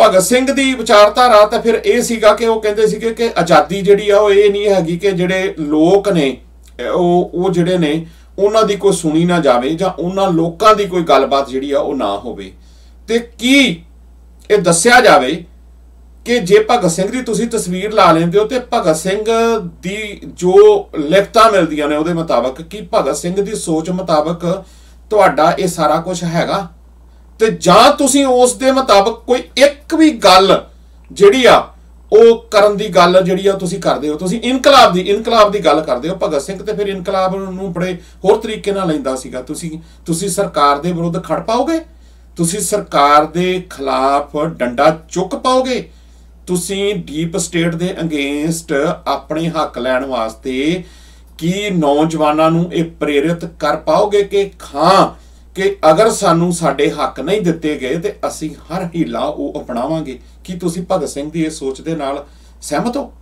ਭਗਤ ਸਿੰਘ ਦੀ ਵਿਚਾਰਧਾਰਾ ਤਾਂ ਫਿਰ ਇਹ ਸੀਗਾ ਕਿ ਉਹ ਕਹਿੰਦੇ ਸੀਗੇ ਕਿ ਆਜ਼ਾਦੀ ਜਿਹੜੀ ਆ ਉਹ ਇਹ ਨਹੀਂ ਹੈਗੀ ਕਿ ਜਿਹੜੇ ਲੋਕ ਨੇ ਉਹ ਉਹ ਜਿਹੜੇ ਨੇ, ਉਹਨਾਂ ਦੀ ਕੋਈ ਸੁਣੀ ਨਾ ਜਾਵੇ ਜਾਂ ਉਹਨਾਂ ਲੋਕਾਂ ਦੀ ਕੋਈ ਗੱਲਬਾਤ ਜਿਹੜੀ ਆ ਉਹ ਨਾ ਹੋਵੇ। ਤੇ ਕੀ ਇਹ ਦੱਸਿਆ ਜਾਵੇ ਕਿ ਜੇ ਭਗਤ ਸਿੰਘ ਦੀ ਤੁਸੀਂ ਤਸਵੀਰ ਲਾ ਲੈਂਦੇ ਹੋ ਤੇ ਭਗਤ ਸਿੰਘ ਦੀ ਜੋ ਲਿਖਤਾਂ ਮਿਲਦੀਆਂ ਨੇ ਉਹਦੇ ਮੁਤਾਬਕ, ਕੀ ਭਗਤ ਸਿੰਘ ਦੀ ਸੋਚ ਮੁਤਾਬਕ ਤੁਹਾਡਾ ਇਹ ਸਾਰਾ ਕੁਝ ਹੈਗਾ? ਤੇ ਜਾਂ ਤੁਸੀਂ ਉਸ ਦੇ ਮੁਤਾਬਕ ਕੋਈ ਇੱਕ ਵੀ ਗੱਲ ਜਿਹੜੀ ਆ, ਉਹ ਕਰਨ ਦੀ ਗੱਲ ਜਿਹੜੀ ਆ ਤੁਸੀਂ ਕਰਦੇ ਹੋ। ਤੁਸੀਂ ਇਨਕਲਾਬ ਦੀ ਇਨਕਲਾਬ ਦੀ ਗੱਲ ਕਰਦੇ ਹੋ। ਭਗਤ ਸਿੰਘ ਤੇ ਫਿਰ ਇਨਕਲਾਬ ਨੂੰ ਬੜੇ ਹੋਰ ਤਰੀਕੇ ਨਾਲ ਲੈਂਦਾ ਸੀਗਾ। ਤੁਸੀਂ ਤੁਸੀਂ ਸਰਕਾਰ ਦੇ ਵਿਰੁੱਧ ਖੜ ਪਾਓਗੇ? ਤੁਸੀਂ ਸਰਕਾਰ ਦੇ ਖਿਲਾਫ ਡੰਡਾ ਚੁੱਕ ਪਾਓਗੇ? ਤੁਸੀਂ ਡੀਪ ਸਟੇਟ ਦੇ ਅਗੇਂਸਟ ਆਪਣੇ ਹੱਕ ਲੈਣ ਵਾਸਤੇ ਕੀ ਨੌਜਵਾਨਾਂ ਨੂੰ ਇਹ ਪ੍ਰੇਰਿਤ ਕਰ ਪਾਓਗੇ ਕਿ ਖਾਂ ਕਿ ਅਗਰ ਸਾਨੂੰ ਸਾਡੇ ਹੱਕ ਨਹੀਂ ਦਿੱਤੇ ਗਏ ਤੇ ਅਸੀਂ ਹਰ ਹੀਲਾ ਉਹ ਅਪਣਾਵਾਂਗੇ। ਕੀ ਤੁਸੀਂ ਭਗਤ ਸਿੰਘ ਦੀ ਇਹ ਸੋਚ ਦੇ ਨਾਲ ਸਹਿਮਤ ਹੋ?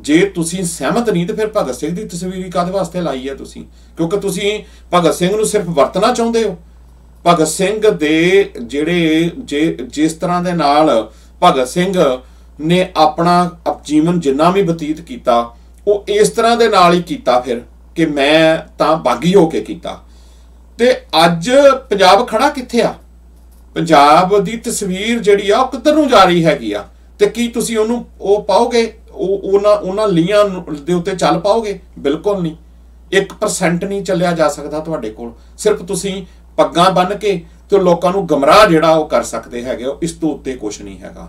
ਜੇ ਤੁਸੀਂ ਸਹਿਮਤ ਨਹੀਂ ਤੇ ਫਿਰ ਭਗਤ ਸਿੰਘ ਦੀ ਤਸਵੀਰ ਕਾਦੇ ਵਾਸਤੇ ਲਾਈ ਹੈ ਤੁਸੀਂ? ਕਿਉਂਕਿ ਤੁਸੀਂ ਭਗਤ ਸਿੰਘ ਨੂੰ ਸਿਰਫ ਵਰਤਣਾ ਚਾਹੁੰਦੇ ਹੋ। ਭਗਤ ਸਿੰਘ ਦੇ ਜਿਹੜੇ ਜੇ ਜਿਸ ਤਰ੍ਹਾਂ ਦੇ ਨਾਲ ਭਗਤ ਸਿੰਘ ਨੇ ਆਪਣਾ ਜੀਵਨ ਜਿੰਨਾ ਵੀ ਬਤੀਤ ਕੀਤਾ, ਉਹ ਇਸ ਤਰ੍ਹਾਂ ਦੇ ਨਾਲ ਹੀ ਕੀਤਾ ਫਿਰ ਕਿ ਮੈਂ ਤਾਂ ਬਾਗੀ ਹੋ ਕੇ ਕੀਤਾ। ਤੇ ਅੱਜ ਪੰਜਾਬ ਖੜਾ ਕਿੱਥੇ ਆ? ਪੰਜਾਬ ਦੀ ਤਸਵੀਰ ਜਿਹੜੀ ਆ, ਉਹ ਕਿੱਧਰ ਨੂੰ ਜਾ ਰਹੀ ਹੈਗੀ ਆ? ਤੇ ਕੀ ਤੁਸੀਂ ਉਹਨੂੰ ਉਹ ਪਾਓਗੇ? ਉਹ ਉਹਨਾਂ ਉਹਨਾਂ ਲੀਆਂ ਦੇ ਉੱਤੇ ਚੱਲ ਪਾਓਗੇ? ਬਿਲਕੁਲ ਨਹੀਂ। 1% ਨਹੀਂ ਚੱਲਿਆ ਜਾ ਸਕਦਾ ਤੁਹਾਡੇ ਕੋਲ। ਸਿਰਫ ਤੁਸੀਂ ਪੱਗਾਂ ਬੰਨ ਕੇ ਤੇ ਲੋਕਾਂ ਨੂੰ ਗਮਰਾਹ ਜਿਹੜਾ ਉਹ ਕਰ ਸਕਦੇ ਹੈਗੇ ਇਸ ਤੋਂ ਉੱਤੇ ਕੁਝ ਨਹੀਂ ਹੈਗਾ।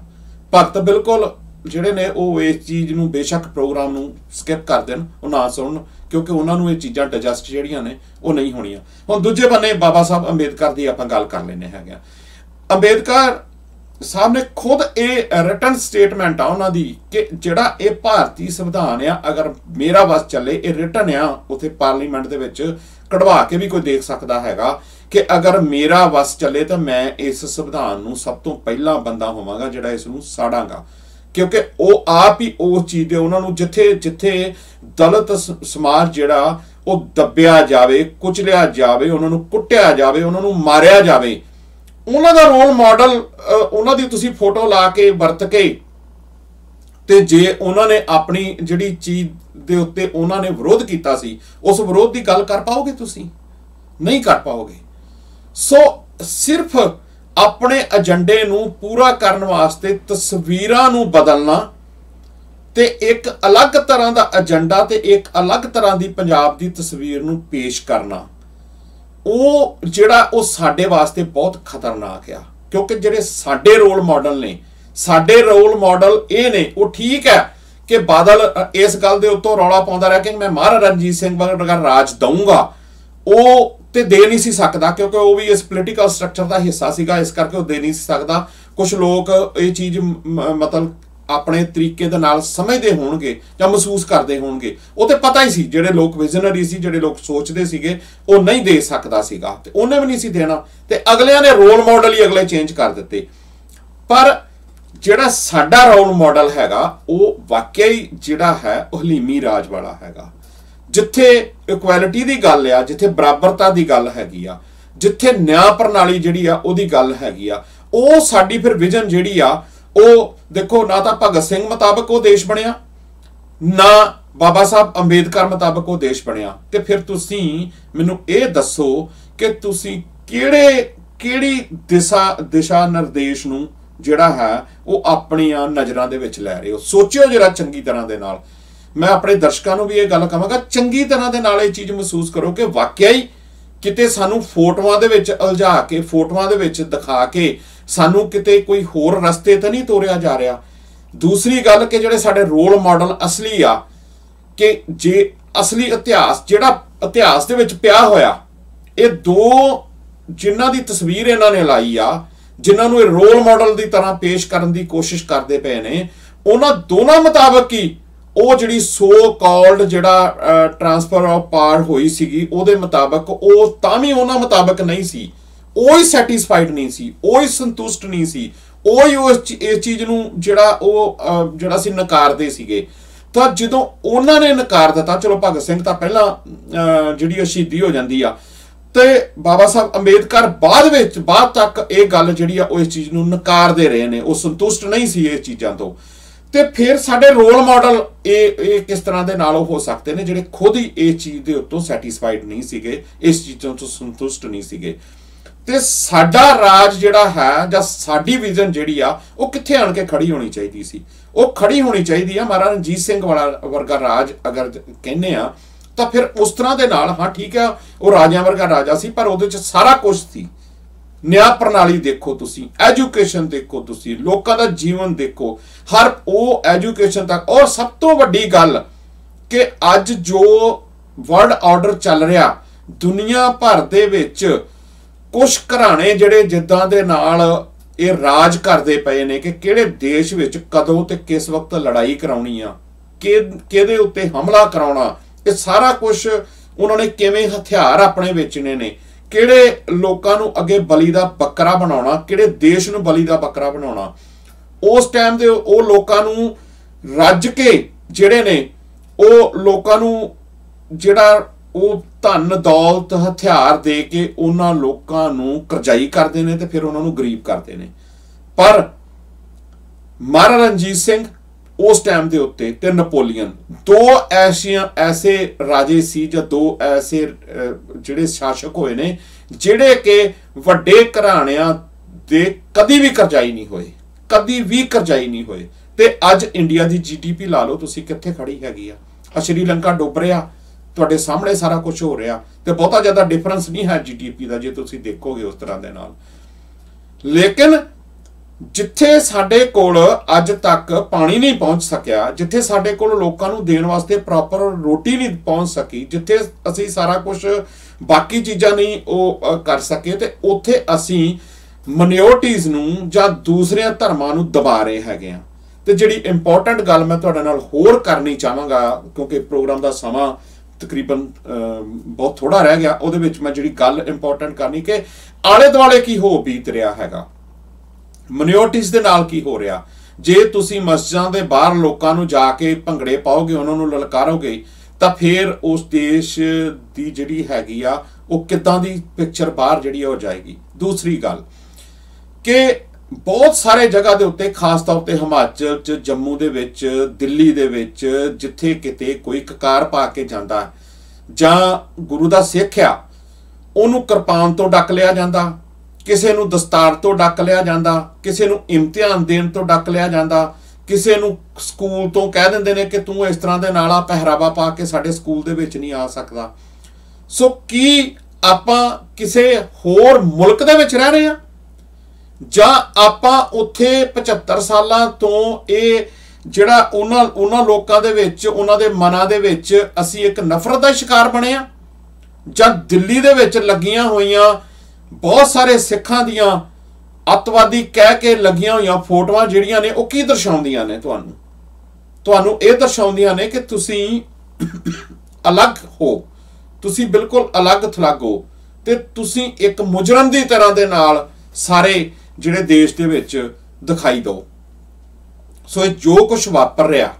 ਭਗਤ ਬਿਲਕੁਲ ਜਿਹੜੇ ਨੇ, ਉਹ ਇਸ ਚੀਜ਼ ਨੂੰ ਬੇਸ਼ੱਕ ਪ੍ਰੋਗਰਾਮ ਨੂੰ ਸਕਿਪ ਕਰ ਦੇਣ, ਉਹ ਨਾ ਸੁਣਨ। ਕਿਉਂਕਿ ਉਹਨਾਂ ਨੂੰ ਇਹ ਚੀਜ਼ਾਂ ਡਾਈਜੈਸਟ ਜਿਹੜੀਆਂ ਨੇ, ਉਹ ਨਹੀਂ ਹੋਣੀਆਂ। ਹੁਣ ਦੂਜੇ ਬੰਨੇ ਬਾਬਾ ਸਾਹਿਬ ਅੰਬੇਦਕਰ ਦੀ ਆਪਾਂ ਗੱਲ ਕਰ ਲੈਨੇ ਹੈਗੇ ਅੰਬੇਦਕਰ ਸਾਹਿਬ ਨੇ ਖੁਦ ਇਹ ਰਿਟਨ ਸਟੇਟਮੈਂਟ ਆ ਉਹਨਾਂ ਦੀ ਕਿ ਜਿਹੜਾ ਇਹ ਭਾਰਤੀ ਸੰਵਿਧਾਨ ਆ, ਅਗਰ ਮੇਰਾ ਵਸ ਚੱਲੇ, ਇਹ ਰਿਟਨ ਆ, ਉਥੇ ਪਾਰਲੀਮੈਂਟ ਦੇ ਵਿੱਚ ਕਢਵਾ ਕੇ ਵੀ ਕੋਈ ਦੇਖ ਸਕਦਾ ਹੈਗਾ ਕਿ ਅਗਰ ਮੇਰਾ ਵਸ ਚੱਲੇ ਤਾਂ ਮੈਂ ਇਸ ਸੰਵਿਧਾਨ ਨੂੰ ਸਭ ਤੋਂ ਪਹਿਲਾ ਬੰਦਾ ਹੋਵਾਂਗਾ ਜਿਹੜਾ ਇਸ ਨੂੰ ਸਾੜਾਂਗਾ। ਕਿਉਂਕਿ ਉਹ ਆਪ ਹੀ ਉਸ ਚੀਜ਼ ਦੇ ਉਹਨਾਂ ਨੂੰ ਜਿੱਥੇ ਜਿੱਥੇ ਦਲਿਤ ਸਮਾਜ ਜਿਹੜਾ ਉਹ ਦੱਬਿਆ ਜਾਵੇ, ਕੁਚਲਿਆ ਜਾਵੇ, ਉਹਨਾਂ ਨੂੰ ਕੁੱਟਿਆ ਜਾਵੇ, ਉਹਨਾਂ ਨੂੰ ਮਾਰਿਆ ਜਾਵੇ, ਉਹਨਾਂ ਦਾ ਰੋਲ ਮਾਡਲ ਉਹਨਾਂ ਦੀ ਤੁਸੀਂ ਫੋਟੋ ਲਾ ਕੇ ਵਰਤ ਕੇ ਤੇ ਜੇ ਉਹਨਾਂ ਨੇ ਆਪਣੀ ਜਿਹੜੀ ਚੀਜ਼ ਦੇ ਉੱਤੇ ਉਹਨਾਂ ਨੇ ਵਿਰੋਧ ਕੀਤਾ ਸੀ, ਉਸ ਵਿਰੋਧ ਦੀ ਗੱਲ ਕਰ ਪਾਓਗੇ ਤੁਸੀਂ? ਨਹੀਂ ਕਰ ਪਾਓਗੇ। ਸੋ ਸਿਰਫ ਆਪਣੇ ਏਜੰਡੇ ਨੂੰ ਪੂਰਾ ਕਰਨ ਵਾਸਤੇ ਤਸਵੀਰਾਂ ਨੂੰ ਬਦਲਣਾ ਤੇ ਇੱਕ ਅਲੱਗ ਤਰ੍ਹਾਂ ਦਾ ਏਜੰਡਾ ਤੇ ਇੱਕ ਅਲੱਗ ਤਰ੍ਹਾਂ ਦੀ ਪੰਜਾਬ ਦੀ ਤਸਵੀਰ ਨੂੰ ਪੇਸ਼ ਕਰਨਾ, ਉਹ ਜਿਹੜਾ ਉਹ ਸਾਡੇ ਵਾਸਤੇ ਬਹੁਤ ਖਤਰਨਾਕ ਆ, ਕਿਉਂਕਿ ਜਿਹੜੇ ਸਾਡੇ ਰੋਲ ਮਾਡਲ ਨੇ, ਸਾਡੇ ਰੋਲ ਮਾਡਲ ਇਹ ਨੇ, ਉਹ ਠੀਕ ਹੈ ਕਿ ਬਾਦਲ ਇਸ ਗੱਲ ਦੇ ਉੱਤੋਂ ਰੌਲਾ ਪਾਉਂਦਾ ਰਿਹਾ ਕਿ ਮੈਂ ਮਹਾਰਾਜਾ ਰਣਜੀਤ ਸਿੰਘ ਵਰਗਾ ਰਾਜ ਦਊਂਗਾ, ਉਹ ਤੇ ਦੇ ਨਹੀਂ ਸੀ ਸਕਦਾ, ਕਿਉਂਕਿ ਉਹ ਵੀ ਇਸ ਪੋਲੀਟੀਕਲ ਸਟਰਕਚਰ ਦਾ ਹਿੱਸਾ ਸੀਗਾ, ਇਸ ਕਰਕੇ ਉਹ ਦੇ ਨਹੀਂ ਸੀ ਸਕਦਾ। ਕੁਝ ਲੋਕ ਇਹ ਚੀਜ਼ ਮਤਲਬ ਆਪਣੇ ਤਰੀਕੇ ਦੇ ਨਾਲ ਸਮਝਦੇ ਹੋਣਗੇ ਜਾਂ ਮਹਿਸੂਸ ਕਰਦੇ ਹੋਣਗੇ। ਉਹ ਤੇ ਪਤਾ ਹੀ ਸੀ, ਜਿਹੜੇ ਲੋਕ ਵਿਜ਼ਨਰੀ ਸੀ, ਜਿਹੜੇ ਲੋਕ ਸੋਚਦੇ ਸੀਗੇ, ਉਹ ਨਹੀਂ ਦੇ ਸਕਦਾ ਸੀਗਾ। ਤੇ ਉਹਨੇ ਵੀ ਨਹੀਂ ਸੀ ਦੇਣਾ। ਤੇ ਅਗਲਿਆਂ ਨੇ ਰੋਲ ਮਾਡਲ ਹੀ ਅਗਲੇ ਚੇਂਜ ਕਰ ਦਿੱਤੇ। ਪਰ ਜਿਹੜਾ ਸਾਡਾ ਰੋਲ ਮਾਡਲ ਹੈਗਾ, ਉਹ ਵਾਕਿਆ ਹੀ ਜਿਹੜਾ ਹੈ, ਉਹ ਹਲੀਮੀ ਰਾਜ ਵਾਲਾ ਹੈਗਾ। ਜਿੱਥੇ ਇਕੁਐਲਿਟੀ ਦੀ ਗੱਲ ਆ, ਜਿੱਥੇ ਬਰਾਬਰਤਾ ਦੀ ਗੱਲ ਹੈਗੀ ਆ, ਜਿੱਥੇ ਨਿਆਂ ਪ੍ਰਣਾਲੀ ਜਿਹੜੀ ਆ, ਉਹਦੀ ਗੱਲ ਹੈਗੀ ਆ। ਉਹ ਸਾਡੀ ਫਿਰ ਵਿਜ਼ਨ ਜਿਹੜੀ ਆ, ਉਹ ਦੇਖੋ, ਨਾ ਤਾਂ ਭਗਤ ਸਿੰਘ ਮੁਤਾਬਕ ਉਹ ਦੇਸ਼ ਬਣਿਆ, ਨਾ ਬਾਬਾ ਸਾਹਿਬ ਅੰਬੇਦਕਰ ਮੁਤਾਬਕ ਉਹ ਦੇਸ਼ ਬਣਿਆ। ਤੇ ਫਿਰ ਤੁਸੀਂ ਮੈਨੂੰ ਇਹ ਦੱਸੋ ਕਿ ਤੁਸੀਂ ਕਿਹੜੇ, ਕਿਹੜੀ ਦਿਸ਼ਾ ਦਿਸ਼ਾ ਨਿਰਦੇਸ਼ ਨੂੰ ਜਿਹੜਾ ਹੈ, ਉਹ ਆਪਣੀਆਂ ਨਜ਼ਰਾਂ ਦੇ ਵਿੱਚ ਲੈ ਰਹੇ ਹੋ। ਸੋਚਿਓ ਜਰਾ ਚੰਗੀ ਤਰ੍ਹਾਂ ਦੇ ਨਾਲ। ਮੈਂ ਆਪਣੇ ਦਰਸ਼ਕਾਂ ਨੂੰ ਵੀ ਇਹ ਗੱਲ ਕਹਾਂਗਾ, ਚੰਗੀ ਤਰ੍ਹਾਂ ਦੇ ਨਾਲ ਇਹ ਚੀਜ਼ ਮਹਿਸੂਸ ਕਰੋ ਕਿ ਵਾਕਿਆ ਹੀ ਕਿਤੇ ਸਾਨੂੰ ਫੋਟੋਆਂ ਦੇ ਵਿੱਚ ਉਲਝਾ ਕੇ, ਫੋਟੋਆਂ ਦੇ ਵਿੱਚ ਦਿਖਾ ਕੇ ਸਾਨੂੰ ਕਿਤੇ ਕੋਈ ਹੋਰ ਰਸਤੇ ਤਾਂ ਨਹੀਂ ਤੋਰਿਆ ਜਾ ਰਿਹਾ। ਦੂਸਰੀ ਗੱਲ ਕਿ ਜਿਹੜੇ ਸਾਡੇ ਰੋਲ ਮਾਡਲ ਅਸਲੀ ਆ, ਕਿ ਜੇ ਅਸਲੀ ਇਤਿਹਾਸ, ਜਿਹੜਾ ਇਤਿਹਾਸ ਦੇ ਵਿੱਚ ਪਿਆ ਹੋਇਆ, ਇਹ ਦੋ ਜਿਨ੍ਹਾਂ ਦੀ ਤਸਵੀਰ ਇਹਨਾਂ ਨੇ ਲਾਈ ਆ, ਜਿਨ੍ਹਾਂ ਨੂੰ ਇਹ ਰੋਲ ਮਾਡਲ ਦੀ ਤਰ੍ਹਾਂ ਪੇਸ਼ ਕਰਨ ਦੀ ਕੋਸ਼ਿਸ਼ ਕਰਦੇ ਪਏ ਨੇ, ਉਹਨਾਂ ਦੋਨਾਂ ਮੁਤਾਬਕ ਹੀ ਉਹ ਜਿਹੜੀ ਸੋ ਕਾਲਡ ਜਿਹੜਾ ਟਰਾਂਸਫਰ ਆਫ ਪਾਵਰ ਹੋਈ ਸੀਗੀ, ਉਹਦੇ ਮੁਤਾਬਕ ਉਹ ਤਾਂ ਵੀ ਉਹਨਾਂ ਮੁਤਾਬਕ ਨਹੀਂ ਸੀ। ਉਹ ਹੀ ਸੈਟੀਸਫਾਈਡ ਨਹੀਂ ਸੀ, ਉਹ ਹੀ ਸੰਤੁਸ਼ਟ ਨਹੀਂ ਸੀ। ਉਹ ਹੀ ਉਸ ਇਸ ਚੀਜ਼ ਨੂੰ ਜਿਹੜਾ ਉਹ ਜਿਹੜਾ ਸੀ ਨਕਾਰਦੇ ਸੀਗੇ। ਤਾਂ ਜਦੋਂ ਉਹਨਾਂ ਨੇ ਨਕਾਰ ਦਿੱਤਾ, ਚਲੋ ਭਗਤ ਸਿੰਘ ਤਾਂ ਪਹਿਲਾਂ ਜਿਹੜੀ ਉਹ ਸ਼ਹੀਦੀ ਹੋ ਜਾਂਦੀ ਆ, ਤੇ ਬਾਬਾ ਸਾਹਿਬ ਅੰਬੇਦਕਰ ਬਾਅਦ ਵਿੱਚ, ਬਾਅਦ ਤੱਕ ਇਹ ਗੱਲ ਜਿਹੜੀ ਆ, ਉਹ ਇਸ ਚੀਜ਼ ਨੂੰ ਨਕਾਰਦੇ ਰਹੇ ਨੇ। ਉਹ ਸੰਤੁਸ਼ਟ ਨਹੀਂ ਸੀ ਇਹ ਚੀਜ਼ਾਂ ਤੋਂ। ਤੇ ਫਿਰ ਸਾਡੇ ਰੋਲ ਮਾਡਲ ਇਹ ਇਹ ਕਿਸ ਤਰ੍ਹਾਂ ਦੇ ਨਾਲ ਹੋ ਸਕਦੇ ਨੇ, ਜਿਹੜੇ ਖੁਦ ਹੀ ਇਸ ਚੀਜ਼ ਦੇ ਉੱਤੋਂ ਸੈਟੀਸਫਾਈਡ ਨਹੀਂ ਸੀਗੇ, ਇਸ ਚੀਜ਼ਾਂ ਤੋਂ ਸੰਤੁਸ਼ਟ ਨਹੀਂ ਸੀਗੇ। ਤੇ ਸਾਡਾ ਰਾਜ ਜਿਹੜਾ ਹੈ, ਜਾਂ ਸਾਡੀ ਵਿਜ਼ਨ ਜਿਹੜੀ ਆ, ਉਹ ਕਿੱਥੇ ਆਣ ਕੇ ਖੜੀ ਹੋਣੀ ਚਾਹੀਦੀ ਸੀ? ਉਹ ਖੜੀ ਹੋਣੀ ਚਾਹੀਦੀ ਆ ਮਹਾਰਾਜਾ ਰਣਜੀਤ ਸਿੰਘ ਵਾਲਾ ਵਰਗਾ ਰਾਜ ਅਗਰ ਕਹਿੰਨੇ ਆ, ਤਾਂ ਫਿਰ ਉਸ ਤਰ੍ਹਾਂ ਦੇ ਨਾਲ, ਹਾਂ, ਠੀਕ ਆ, ਉਹ ਰਾਜਿਆਂ ਵਰਗਾ ਰਾਜਾ ਸੀ, ਪਰ ਉਹਦੇ ਚ ਸਾਰਾ ਕੁਝ ਸੀ। ਨਿਆਂ ਪ੍ਰਣਾਲੀ ਦੇਖੋ ਤੁਸੀਂ ਐਜੂਕੇਸ਼ਨ ਦੇਖੋ ਤੁਸੀਂ, ਲੋਕਾਂ ਦਾ ਜੀਵਨ ਦੇਖੋ, ਹਰ ਉਹ ਐਜੂਕੇਸ਼ਨ ਤੱਕ, ਔਰ ਸਭ ਤੋਂ ਵੱਡੀ ਗੱਲ ਕਿ ਅੱਜ ਜੋ ਵਰਲਡ ਆਰਡਰ ਚੱਲ ਰਿਹਾ, ਦੁਨੀਆ ਭਰ ਦੇ ਵਿੱਚ ਕੁਝ ਘਰਾਣੇ ਜਿਹੜੇ ਜਿੱਦਾਂ ਦੇ ਨਾਲ ਇਹ ਰਾਜ ਕਰਦੇ ਪਏ ਨੇ ਕਿ ਕਿਹੜੇ ਦੇਸ਼ ਵਿੱਚ ਕਦੋਂ ਤੇ ਕਿਸ ਵਕਤ ਲੜਾਈ ਕਰਾਉਣੀ ਆ, ਕਿ, ਕਿਹਦੇ ਉੱਤੇ ਹਮਲਾ ਕਰਾਉਣਾ, ਇਹ ਸਾਰਾ ਕੁਝ ਉਹਨਾਂ ਨੇ ਕਿਵੇਂ ਹਥਿਆਰ ਆਪਣੇ ਵੇਚਣੇ ਨੇ। ਕਿਹੜੇ ਲੋਕਾਂ ਨੂੰ ਅੱਗੇ ਬਲੀ ਦਾ ਬੱਕਰਾ ਬਣਾਉਣਾ, ਕਿਹੜੇ ਦੇਸ਼ ਨੂੰ ਬਲੀ ਦਾ ਬੱਕਰਾ ਬਣਾਉਣਾ? ਉਸ ਟਾਈਮ ਦੇ ਉਹ ਲੋਕਾਂ ਨੂੰ ਰੱਜ ਕੇ ਜਿਹੜੇ ਨੇ, ਉਹ ਲੋਕਾਂ ਨੂੰ ਜਿਹੜਾ ਉਹ ਧਨ, ਦੌਲਤ, ਹਥਿਆਰ ਦੇ ਕੇ ਉਹਨਾਂ ਲੋਕਾਂ ਨੂੰ ਕਰਜ਼ਾਈ ਕਰਦੇ ਨੇ ਤੇ ਫਿਰ ਉਹਨਾਂ ਨੂੰ ਗਰੀਬ ਕਰਦੇ ਨੇ। ਪਰ ਮਹਾਰਾਜਾ ਰਣਜੀਤ ਸਿੰਘ ਉਸ ਟਾਈਮ ਦੇ ਉੱਤੇ ਤੇ ਨਪੋਲੀਅਨ ਦੋ ਐਸੀਆਂ, ਐਸੇ ਰਾਜੇ ਸੀ ਜਾਂ ਦੋ ਐਸੇ ਜਿਹੜੇ ਸ਼ਾਸਕ ਹੋਏ ਨੇ, ਜਿਹੜੇ ਕਿ ਵੱਡੇ ਘਰਾਣਿਆਂ ਦੇ ਕਦੀ ਵੀ ਕਰਜ਼ਾਈ ਨਹੀਂ ਹੋਏ। ਕਦੀ ਵੀ ਕਰਜ਼ਾਈ ਨਹੀਂ ਹੋਏ। ਤੇ ਅੱਜ ਇੰਡੀਆ ਦੀ ਜੀਡੀਪੀ ਲਾ ਲਓ, ਤੁਸੀਂ ਕਿੱਥੇ ਖੜੀ ਹੈਗੀ ਆ? ਆ ਸ਼੍ਰੀਲੰਕਾ ਡੁੱਬ ਰਿਹਾ, ਤੁਹਾਡੇ ਸਾਹਮਣੇ ਸਾਰਾ ਕੁਝ ਹੋ ਰਿਹਾ ਤੇ ਬਹੁਤਾ ਜ਼ਿਆਦਾ ਡਿਫਰੈਂਸ ਨਹੀਂ ਹੈ ਜੀਡੀਪੀ ਦਾ, ਜੇ ਤੁਸੀਂ ਦੇਖੋਗੇ ਉਸ ਤਰ੍ਹਾਂ ਦੇ ਨਾਲ। ਲੇਕਿਨ ਜਿੱਥੇ ਸਾਡੇ ਕੋਲ ਅੱਜ ਤੱਕ ਪਾਣੀ ਨਹੀਂ ਪਹੁੰਚ ਸਕਿਆ, ਜਿੱਥੇ ਸਾਡੇ ਕੋਲ ਲੋਕਾਂ ਨੂੰ ਦੇਣ ਵਾਸਤੇ ਪ੍ਰੋਪਰ ਰੋਟੀ ਨਹੀਂ ਪਹੁੰਚ ਸਕੀ, ਜਿੱਥੇ ਅਸੀਂ ਸਾਰਾ ਕੁਝ ਬਾਕੀ ਚੀਜ਼ਾਂ ਨਹੀਂ ਉਹ ਕਰ ਸਕੇ ਤੇ ਉੱਥੇ ਅਸੀਂ ਮਿਨੋਰਟੀਜ਼ ਨੂੰ ਜਾਂ ਦੂਸਰਿਆਂ ਧਰਮਾਂ ਨੂੰ ਦਬਾ ਰਹੇ ਹੈਗੇ ਆ ਤੇ ਜਿਹੜੀ ਇੰਪੋਰਟੈਂਟ ਗੱਲ ਮੈਂ ਤੁਹਾਡੇ ਨਾਲ ਹੋਰ ਕਰਨੀ ਚਾਹਾਂਗਾ, ਕਿਉਂਕਿ ਪ੍ਰੋਗਰਾਮ ਦਾ ਸਮਾਂ ਤਕਰੀਬਨ ਬਹੁਤ ਥੋੜਾ ਰਹਿ ਗਿਆ, ਉਹਦੇ ਵਿੱਚ ਮੈਂ ਜਿਹੜੀ ਗੱਲ ਇੰਪੋਰਟੈਂਟ ਕਰਨੀ ਕਿ ਆਲੇ ਦੁਆਲੇ ਕੀ ਹੋ ਬੀਤ ਰਿਹਾ ਹੈਗਾ। ਮਿਨੋਰਟੀਜ਼ ਦੇ ਨਾਲ ਕੀ ਹੋ ਰਿਹਾ? ਜੇ ਤੁਸੀਂ ਮਸਜਿਦਾਂ ਦੇ ਬਾਹਰ ਲੋਕਾਂ ਨੂੰ ਜਾ ਕੇ ਭੰਗੜੇ ਪਾਓਗੇ, ਉਹਨਾਂ ਨੂੰ ਲਲਕਾਰੋਗੇ, ਤਾਂ ਫਿਰ ਉਸ ਦੇਸ਼ ਦੀ ਜਿਹੜੀ ਹੈਗੀ ਆ, ਉਹ ਕਿੱਦਾਂ ਦੀ ਪਿਕਚਰ ਬਾਹਰ ਜਿਹੜੀ ਆ ਹੋ ਜਾਏਗੀ? ਦੂਸਰੀ ਗੱਲ, ਕਿ ਬਹੁਤ ਸਾਰੇ ਜਗ੍ਹਾ ਦੇ ਉੱਤੇ, ਖਾਸ ਤੌਰ ਤੇ ਹਿਮਾਚਲ ਚ, ਜੰਮੂ ਦੇ ਵਿੱਚ, ਦਿੱਲੀ ਦੇ ਵਿੱਚ, ਜਿੱਥੇ ਕਿਤੇ ਕੋਈ ਕਕਾਰ ਪਾ ਕੇ ਜਾਂਦਾ, ਜਾਂ ਗੁਰੂ ਦਾ ਸਿੱਖ ਆ, ਉਹਨੂੰ ਕਿਰਪਾਨ ਤੋਂ ਡੱਕ ਲਿਆ ਜਾਂਦਾ ਕਿਸੇ ਨੂੰ ਦਸਤਾਰ ਤੋਂ ਡੱਕ ਲਿਆ ਜਾਂਦਾ, ਕਿਸੇ ਨੂੰ ਇਮਤਿਹਾਨ ਦੇਣ ਤੋਂ ਡੱਕ ਲਿਆ ਜਾਂਦਾ, ਕਿਸੇ ਨੂੰ ਸਕੂਲ ਤੋਂ ਕਹਿ ਦਿੰਦੇ ਨੇ ਕਿ ਤੂੰ ਇਸ ਤਰ੍ਹਾਂ ਦੇ ਨਾਲ ਆ ਪਹਿਰਾਵਾ ਪਾ ਕੇ ਸਾਡੇ ਸਕੂਲ ਦੇ ਵਿੱਚ ਨਹੀਂ ਆ ਸਕਦਾ। ਸੋ ਕੀ ਆਪਾਂ ਕਿਸੇ ਹੋਰ ਮੁਲਕ ਦੇ ਵਿੱਚ ਰਹਿ ਰਹੇ ਹਾਂ? ਜਾਂ ਆਪਾਂ ਉੱਥੇ 75 ਸਾਲਾਂ ਤੋਂ ਇਹ ਜਿਹੜਾ ਉਹਨਾਂ ਉਹਨਾਂ ਲੋਕਾਂ ਦੇ ਵਿੱਚ, ਉਹਨਾਂ ਦੇ ਮਨਾਂ ਦੇ ਵਿੱਚ ਅਸੀਂ ਇੱਕ ਨਫ਼ਰਤ ਦਾ ਸ਼ਿਕਾਰ ਬਣੇ ਆ ਜਾਂ ਦਿੱਲੀ ਦੇ ਵਿੱਚ ਲੱਗੀਆਂ ਹੋਈਆਂ ਬਹੁਤ ਸਾਰੇ ਸਿੱਖਾਂ ਦੀਆਂ ਅੱਤਵਾਦੀ ਕਹਿ ਕੇ ਲੱਗੀਆਂ ਹੋਈਆਂ ਫੋਟੋਆਂ ਜਿਹੜੀਆਂ ਨੇ, ਉਹ ਕੀ ਦਰਸਾਉਂਦੀਆਂ ਨੇ ਤੁਹਾਨੂੰ? ਤੁਹਾਨੂੰ ਇਹ ਦਰਸਾਉਂਦੀਆਂ ਨੇ ਕਿ ਤੁਸੀਂ ਅਲੱਗ ਹੋ। ਤੁਸੀਂ ਬਿਲਕੁਲ ਅਲੱਗ ਥਲੱਗ ਹੋ ਤੇ ਤੁਸੀਂ ਇੱਕ ਮੁਜਰਮ ਦੀ ਤਰ੍ਹਾਂ ਦੇ ਨਾਲ ਸਾਰੇ ਜਿਹੜੇ ਦੇਸ਼ ਦੇ ਵਿੱਚ ਦਿਖਾਈ ਦਿਓ। ਸੋ ਇਹ ਜੋ ਕੁਝ ਵਾਪਰ ਰਿਹਾ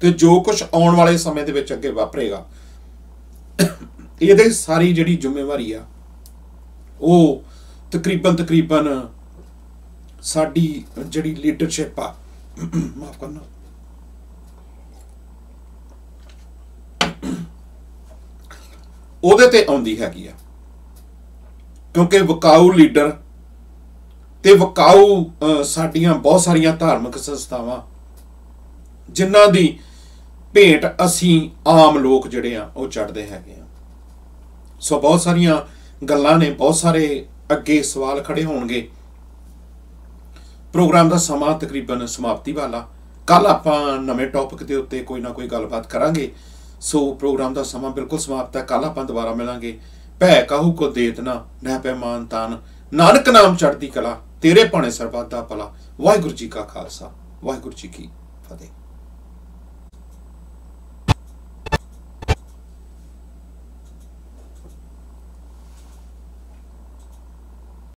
ਤੇ ਜੋ ਕੁਝ ਆਉਣ ਵਾਲੇ ਸਮੇਂ ਦੇ ਵਿੱਚ ਅੱਗੇ ਵਾਪਰੇਗਾ, ਇਹਦੇ ਸਾਰੀ ਜਿਹੜੀ ਜ਼ਿੰਮੇਵਾਰੀ ਆ ਉਹ ਤਕਰੀਬਨ ਤਕਰੀਬਨ ਸਾਡੀ ਜਿਹੜੀ ਲੀਡਰਸ਼ਿਪ ਆ ਮਾਫ ਕਰਨਾ। ਉਹਦੇ ਤੇ ਆਉਂਦੀ ਹੈਗੀ ਆ। ਕਿਉਂਕਿ ਵਕਾਊ ਲੀਡਰ ਤੇ ਵਕਾਊ ਅਹ, ਸਾਡੀਆਂ ਬਹੁਤ ਸਾਰੀਆਂ ਧਾਰਮਿਕ ਸੰਸਥਾਵਾਂ ਜਿਨ੍ਹਾਂ ਦੀ ਭੇਟ ਅਸੀਂ ਆਮ ਲੋਕ ਜਿਹੜੇ ਆ ਉਹ ਚੜਦੇ ਹੈਗੇ ਆ। ਸੋ ਬਹੁਤ ਸਾਰੀਆਂ ਗੱਲਾਂ ਨੇ, ਬਹੁਤ ਸਾਰੇ ਅੱਗੇ ਸਵਾਲ ਖੜੇ ਹੋਣਗੇ। ਪ੍ਰੋਗਰਾਮ ਦਾ ਸਮਾਂ ਤਕਰੀਬਨ ਸਮਾਪਤੀ ਵਾਲਾ। ਕੱਲ ਆਪਾਂ ਨਵੇਂ ਟੌਪਿਕ ਦੇ ਉੱਤੇ ਕੋਈ ਨਾ ਕੋਈ ਗੱਲਬਾਤ ਕਰਾਂਗੇ। ਸੋ ਪ੍ਰੋਗਰਾਮ ਦਾ ਸਮਾਂ ਬਿਲਕੁਲ ਸਮਾਪਤ ਹੈ। ਕੱਲ ਆਪਾਂ ਦੁਬਾਰਾ ਮਿਲਾਂਗੇ। ਭੈ ਕਾਹੂ ਕੋ ਦੇਤਨਾ ਨਹਿ ਪੈ ਮਾਨ ਤਾਨ। ਨਾਨਕ ਨਾਮ ਚੜ੍ਹਦੀ ਕਲਾ, ਤੇਰੇ ਭਾਣੇ ਸਰਬੱਤ ਦਾ ਭਲਾ। ਵਾਹਿਗੁਰੂ ਜੀ ਕਾ ਖਾਲਸਾ, ਵਾਹਿਗੁਰੂ ਜੀ ਕੀ ਫਤਿਹ।